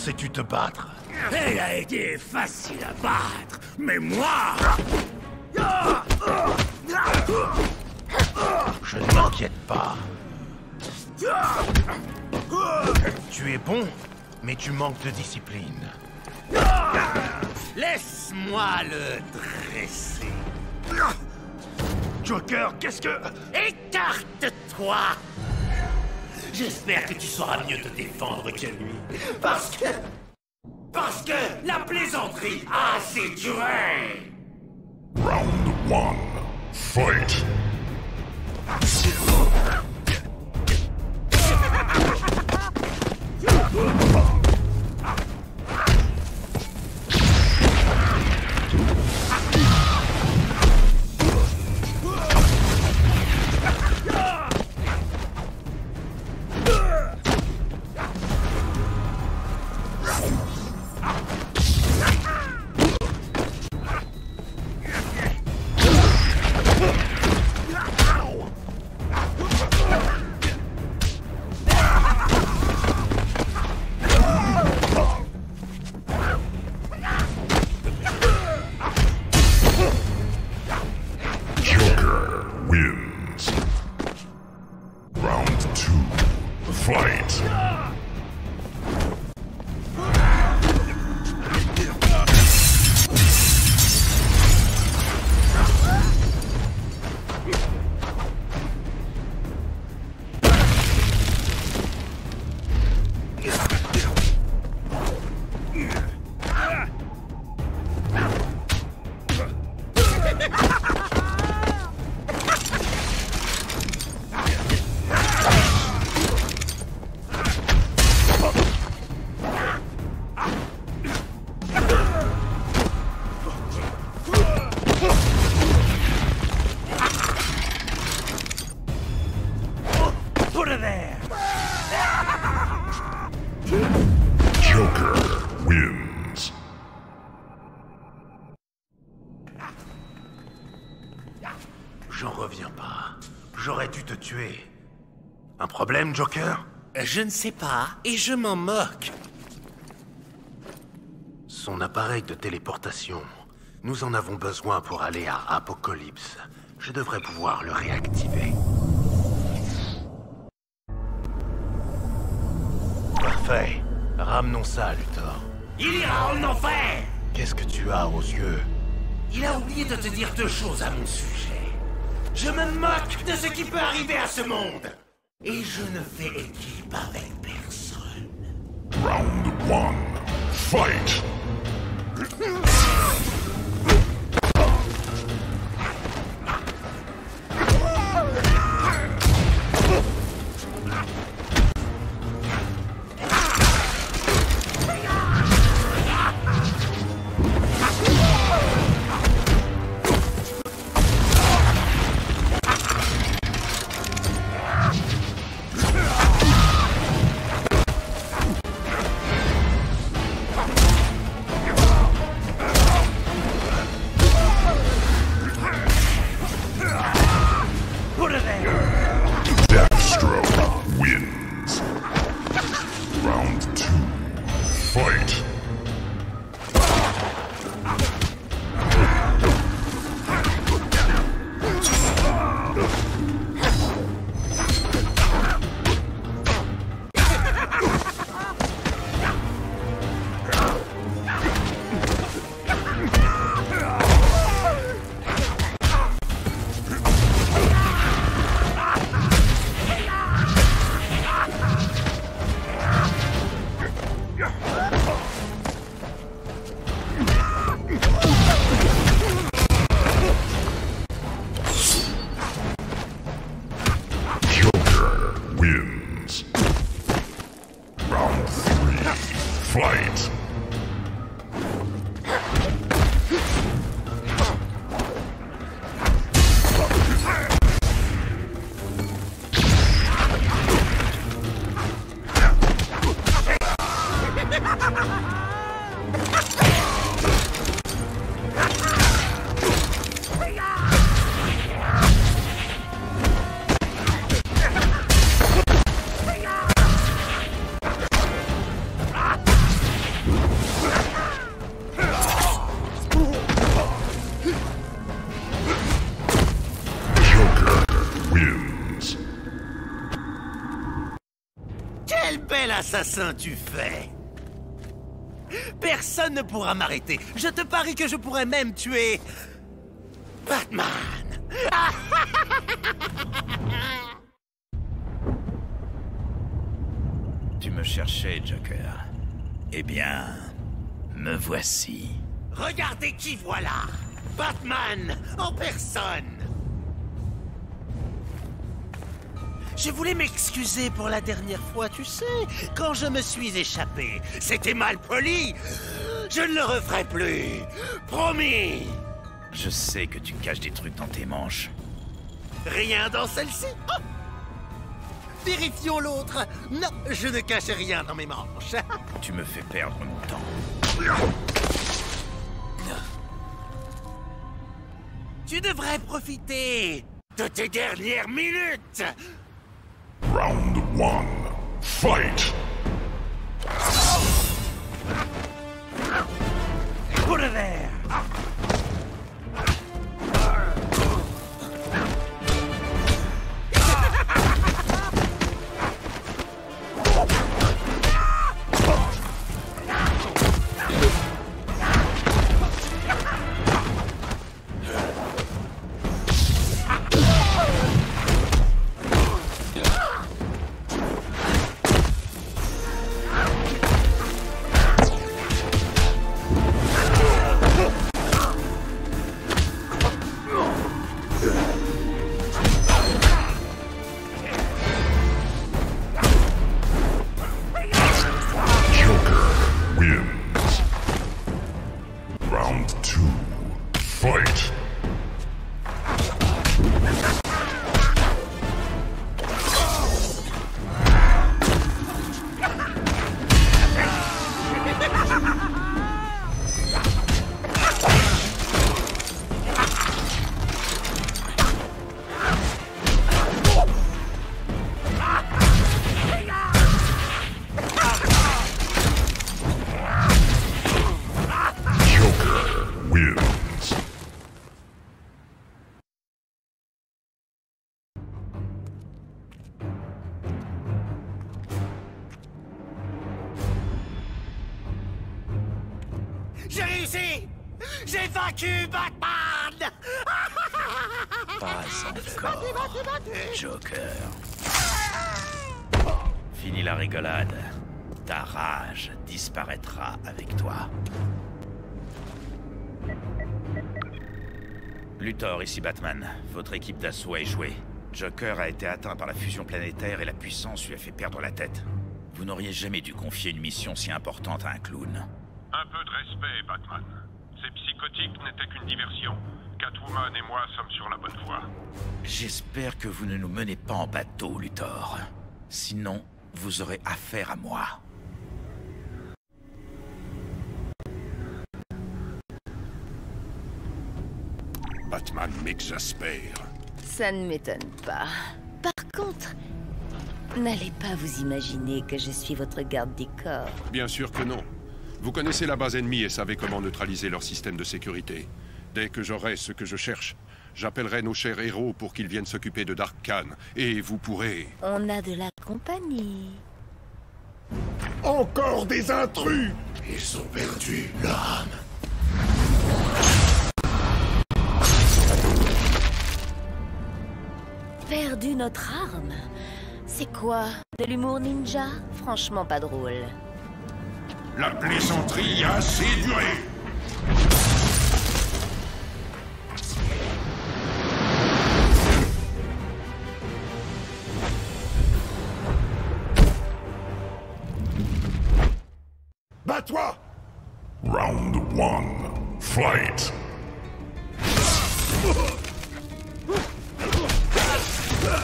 Sais-tu te battre Elle a été facile à battre, mais moi Je ne m'inquiète pas. Tu es bon, mais tu manques de discipline. Laisse-moi le dresser. Joker, qu'est-ce que... Écarte-toi J'espère que tu sauras mieux te défendre que lui. Parce que... Parce que la plaisanterie a assez duré problème, Joker Je ne sais pas, et je m'en moque. Son appareil de téléportation. Nous en avons besoin pour aller à Apocalypse. Je devrais pouvoir le réactiver. Parfait. Ramenons ça, Luthor. Il ira en enfer Qu'est-ce que tu as aux yeux? Il a oublié de te dire deux choses à mon sujet. Je me moque de ce qui peut arriver à ce monde. Et je ne fais équipe avec personne. Round one. Fight. Assassin tu fais Personne ne pourra m'arrêter. Je te parie que je pourrais même tuer... Batman [LAUGHS] Tu me cherchais, Joker. Eh bien, me voici. Regardez qui voilà Batman en personne Je voulais m'excuser pour la dernière fois, tu sais, quand je me suis échappé. C'était mal poli. Je ne le referai plus. Promis. Je sais que tu caches des trucs dans tes manches. Rien dans celle-ci Oh Vérifions l'autre. Non, je ne cache rien dans mes manches. [LAUGHS] Tu me fais perdre mon temps. Tu devrais profiter de tes dernières minutes. Round one. Fight! Put her there. Fight! Luthor, ici Batman. Votre équipe d'assaut a échoué. Joker a été atteint par la fusion planétaire et la puissance lui a fait perdre la tête. Vous n'auriez jamais dû confier une mission si importante à un clown. Un peu de respect, Batman. Ces psychotiques n'étaient qu'une diversion. Catwoman et moi sommes sur la bonne voie. J'espère que vous ne nous menez pas en bateau, Luthor. Sinon, vous aurez affaire à moi. Batman m'exaspère. Ça ne m'étonne pas. Par contre, n'allez pas vous imaginer que je suis votre garde du corps. Bien sûr que non. Vous connaissez la base ennemie et savez comment neutraliser leur système de sécurité. Dès que j'aurai ce que je cherche, j'appellerai nos chers héros pour qu'ils viennent s'occuper de Dark Khan. Et vous pourrez... On a de la compagnie. Encore des intrus Ils ont perdu l'âme. Perdu notre arme C'est quoi De l'humour ninja? Franchement pas drôle. La plaisanterie a assez duré. Bats-toi Round one. Fight! Let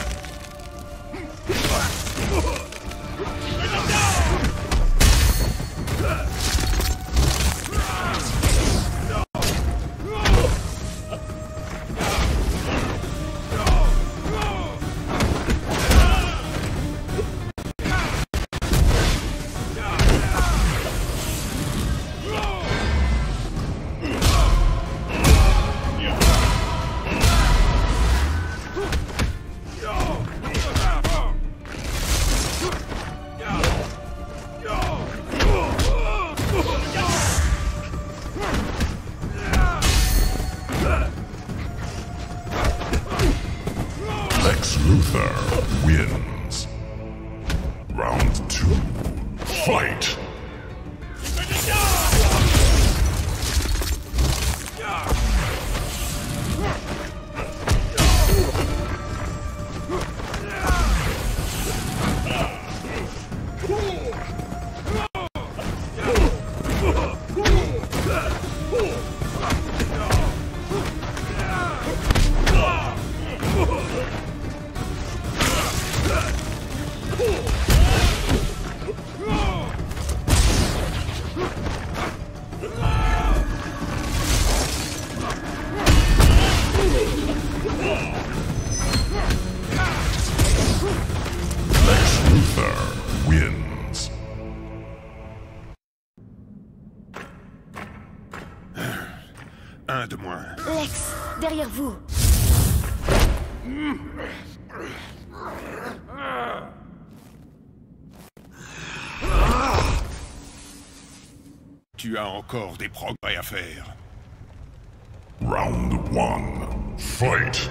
them down! Encore des progrès à faire. Round one. Fight!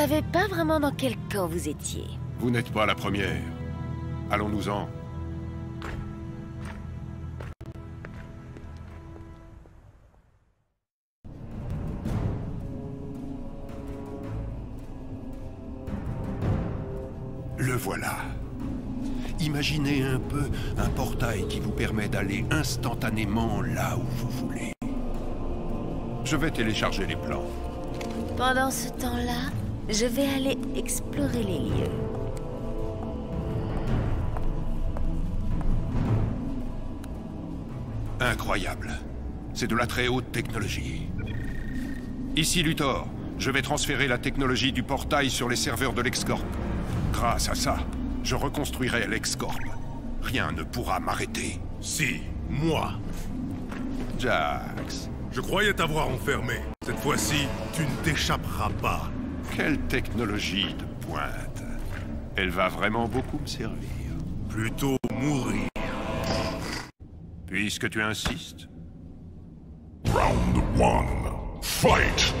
Savais pas vraiment dans quel camp vous étiez. Vous n'êtes pas la première. Allons-nous-en. Le voilà. Imaginez un peu un portail qui vous permet d'aller instantanément là où vous voulez. Je vais télécharger les plans. Pendant ce temps-là, je vais aller explorer les lieux. Incroyable. C'est de la très haute technologie. Ici Luthor, je vais transférer la technologie du portail sur les serveurs de l'Excorp. Grâce à ça, je reconstruirai l'Excorp. Rien ne pourra m'arrêter. Si, moi. Jax. Je croyais t'avoir enfermé. Cette fois-ci, tu ne t'échapperas pas. Quelle technologie de pointe. Elle va vraiment beaucoup me servir. Plutôt mourir. Puisque tu insistes. Round one. Fight!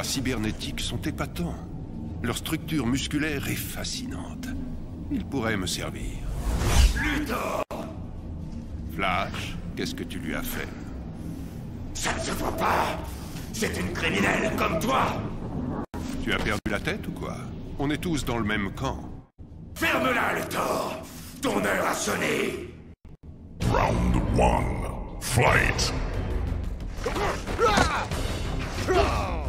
Bras cybernétiques sont épatants. Leur structure musculaire est fascinante. Ils pourraient me servir. Luthor Flash, qu'est-ce que tu lui as fait? Ça ne se voit pas C'est une criminelle comme toi Tu as perdu la tête ou quoi? On est tous dans le même camp. Ferme-la, Luthor Ton heure a sonné Round one. Fight! Lex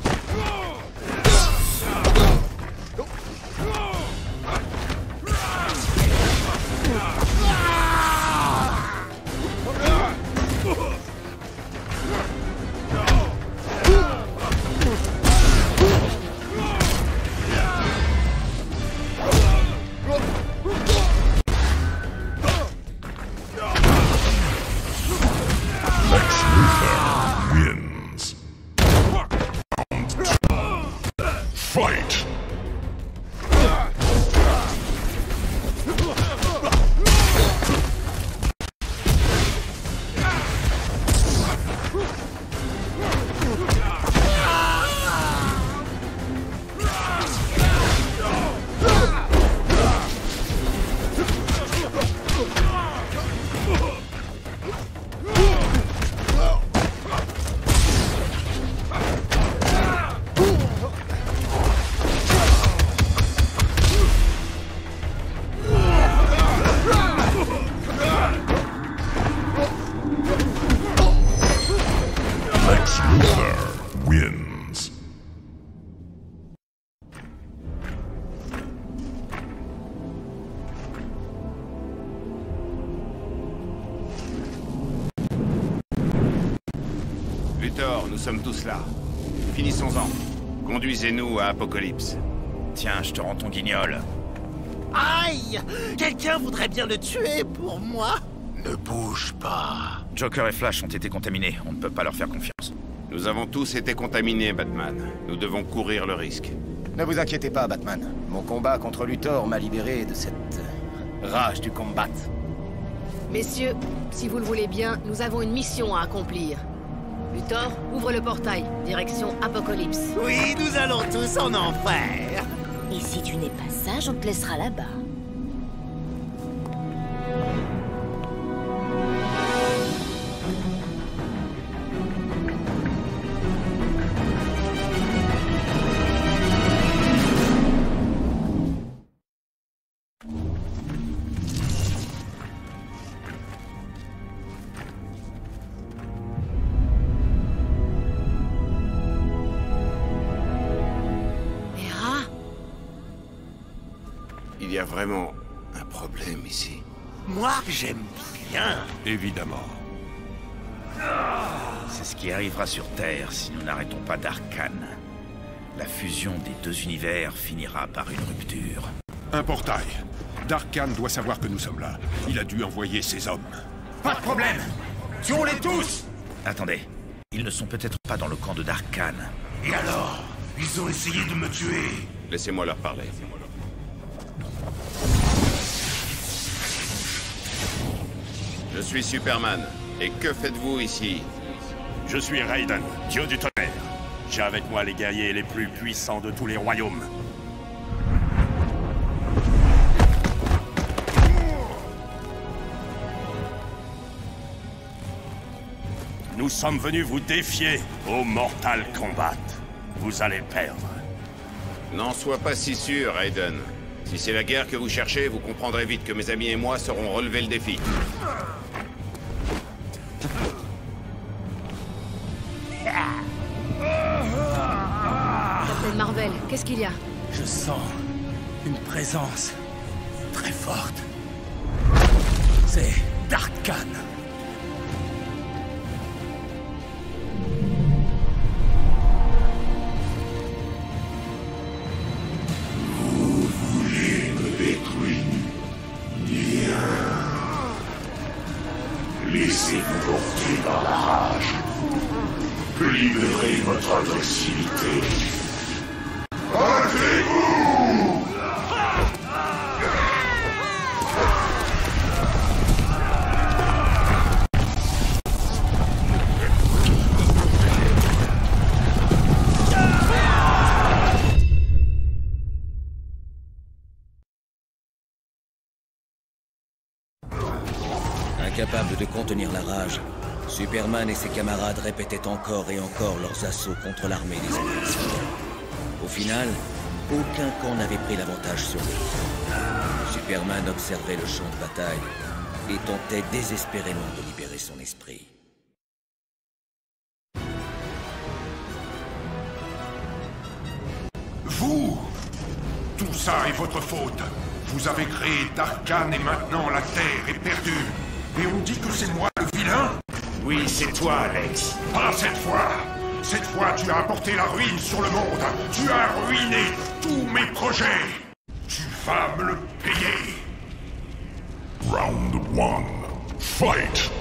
sommes tous là. Finissons-en. Conduisez-nous à Apocalypse. Tiens, je te rends ton guignol. Aïe Quelqu'un voudrait bien le tuer pour moi? Ne bouge pas. Joker et Flash ont été contaminés, on ne peut pas leur faire confiance. Nous avons tous été contaminés, Batman. Nous devons courir le risque. Ne vous inquiétez pas, Batman. Mon combat contre Luthor m'a libéré de cette euh, rage du combat. Messieurs, si vous le voulez bien, nous avons une mission à accomplir. Luthor, ouvre le portail, direction Apocalypse. Oui, nous allons tous en enfer Et si tu n'es pas sage, on te laissera là-bas. J'aime bien Évidemment. C'est ce qui arrivera sur Terre si nous n'arrêtons pas Darkhan. La fusion des deux univers finira par une rupture. Un portail. Darkhan doit savoir que nous sommes là. Il a dû envoyer ses hommes. Pas de problème Tuons-les tous Attendez, ils ne sont peut-être pas dans le camp de Darkhan. Et alors Ils ont essayé de me tuer Laissez-moi leur parler. Je suis Superman. Et que faites-vous ici? Je suis Raiden, dieu du tonnerre. J'ai avec moi les guerriers les plus puissants de tous les royaumes. Nous sommes venus vous défier au Mortal Kombat. Vous allez perdre. N'en sois pas si sûr, Raiden. Si c'est la guerre que vous cherchez, vous comprendrez vite que mes amis et moi saurons relever le défi. Qu'est-ce qu'il y a Je sens une présence très forte. C'est Dark Khan. Et ses camarades répétaient encore et encore leurs assauts contre l'armée des Invincibles. Au final, aucun camp n'avait pris l'avantage sur lui. Superman observait le champ de bataille et tentait désespérément de libérer son esprit. Vous Tout ça est votre faute. Vous avez créé Darkhan et maintenant la Terre est perdue. Et on dit que c'est moi le vilain? Oui, c'est toi, Alex. Pas cette fois Cette fois, tu as apporté la ruine sur le monde. Tu as ruiné tous mes projets. Tu vas me le payer. Round one. Fight!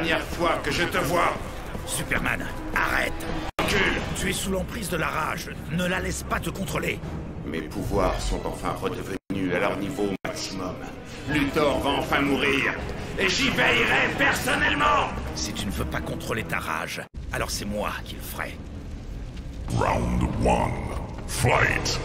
Dernière fois que je te vois. Superman, arrête Recule Tu es sous l'emprise de la rage. Ne la laisse pas te contrôler. Mes pouvoirs sont enfin redevenus à leur niveau maximum. Luthor va enfin mourir. Et j'y veillerai personnellement Si tu ne veux pas contrôler ta rage, alors c'est moi qui le ferai. Round one. Fight!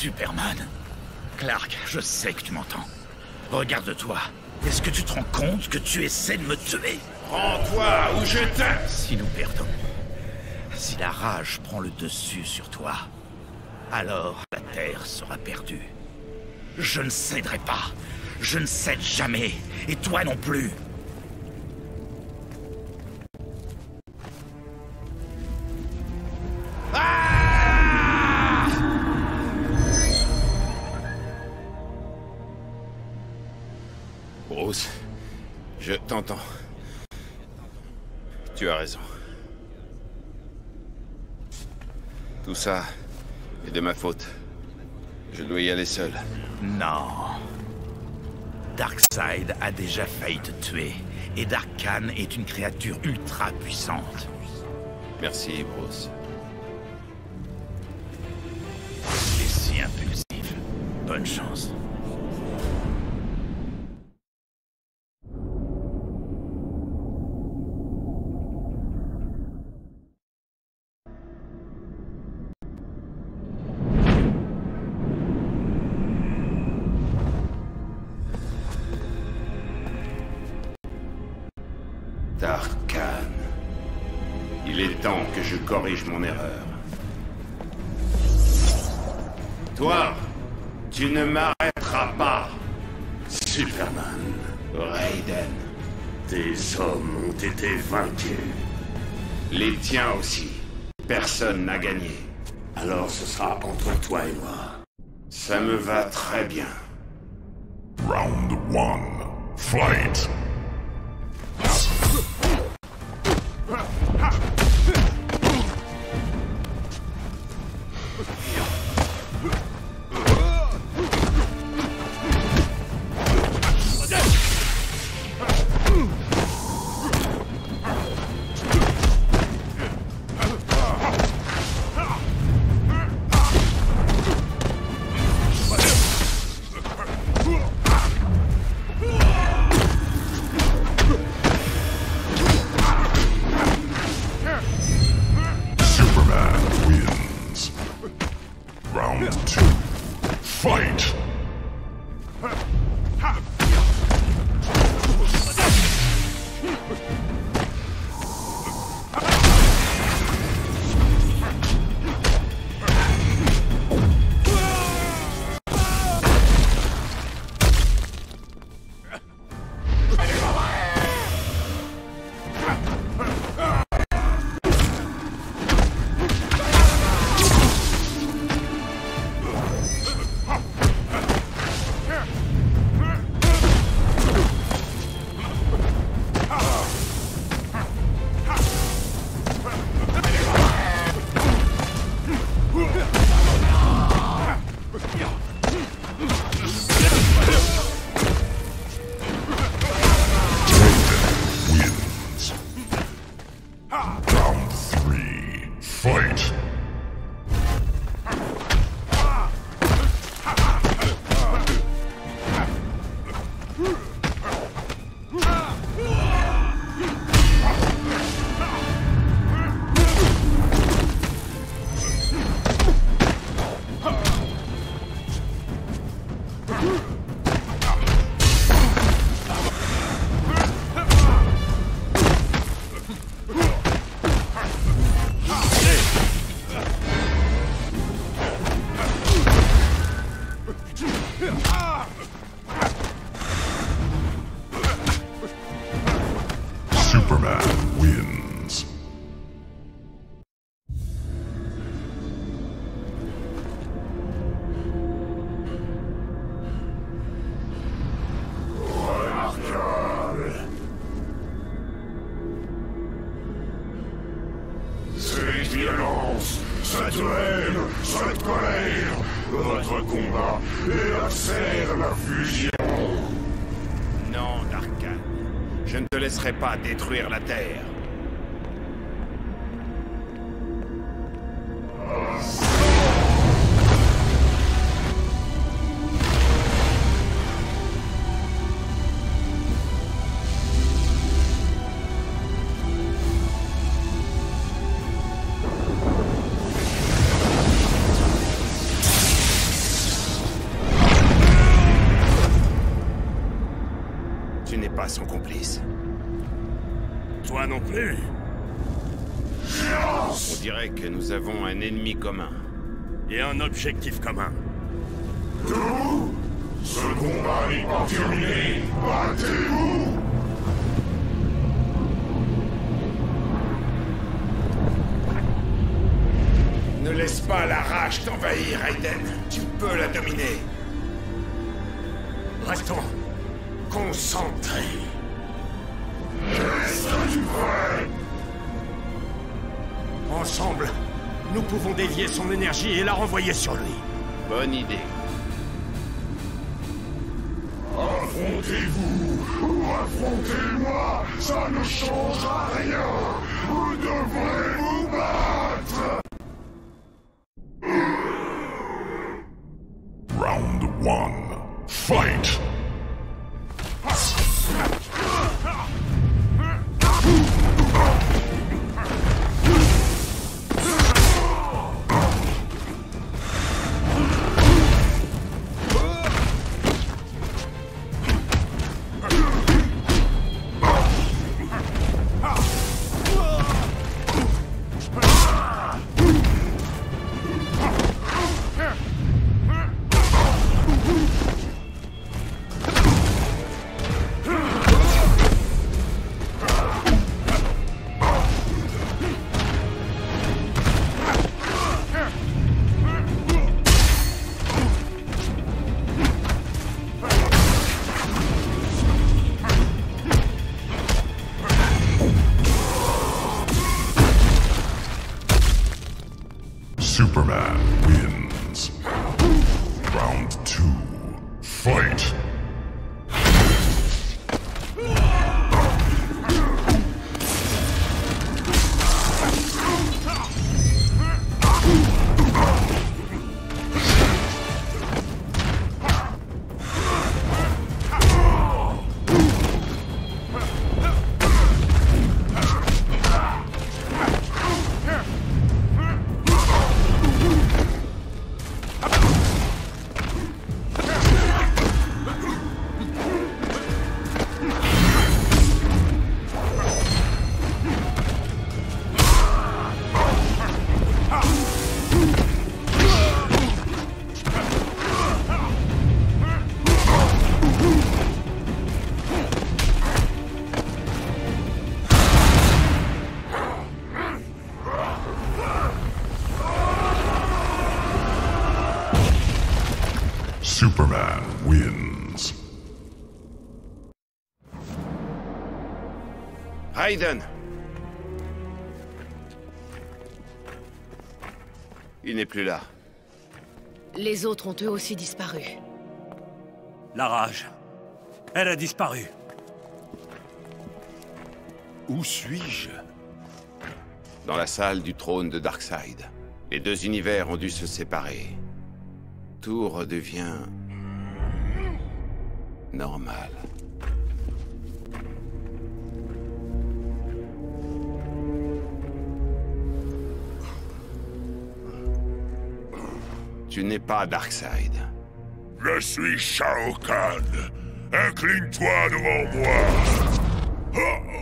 Superman. Clark, je sais que tu m'entends. Regarde-toi. Est-ce que tu te rends compte que tu essaies de me tuer? Rends-toi ou je t'aime Si nous perdons, si la rage prend le dessus sur toi, alors la Terre sera perdue. Je ne céderai pas. Je ne cède jamais. Et toi non plus. Tu as raison. Tout ça est de ma faute. Je dois y aller seul. Non. Darkseid a déjà failli te tuer. Et Dark Khan est une créature ultra puissante. Merci, Bruce. Et si impulsif. Bonne chance. Corrige mon erreur. Toi, tu ne m'arrêteras pas. Superman. Raiden. Tes hommes ont été vaincus. Les tiens aussi. Personne n'a gagné. Alors ce sera entre toi et moi. Ça me va très bien. Round one. Fight! Détruire objectif commun. Et la renvoyer sur lui. Bonne idée. Affrontez-vous ou affrontez-moi, ça ne changera rien. Raiden Il n'est plus là. Les autres ont eux aussi disparu. La rage. Elle a disparu. Où suis-je? Dans la salle du trône de Darkseid. Les deux univers ont dû se séparer. Tout redevient... normal. Tu n'es pas Darkseid. Je suis Shao Kahn. Incline-toi devant moi. Ah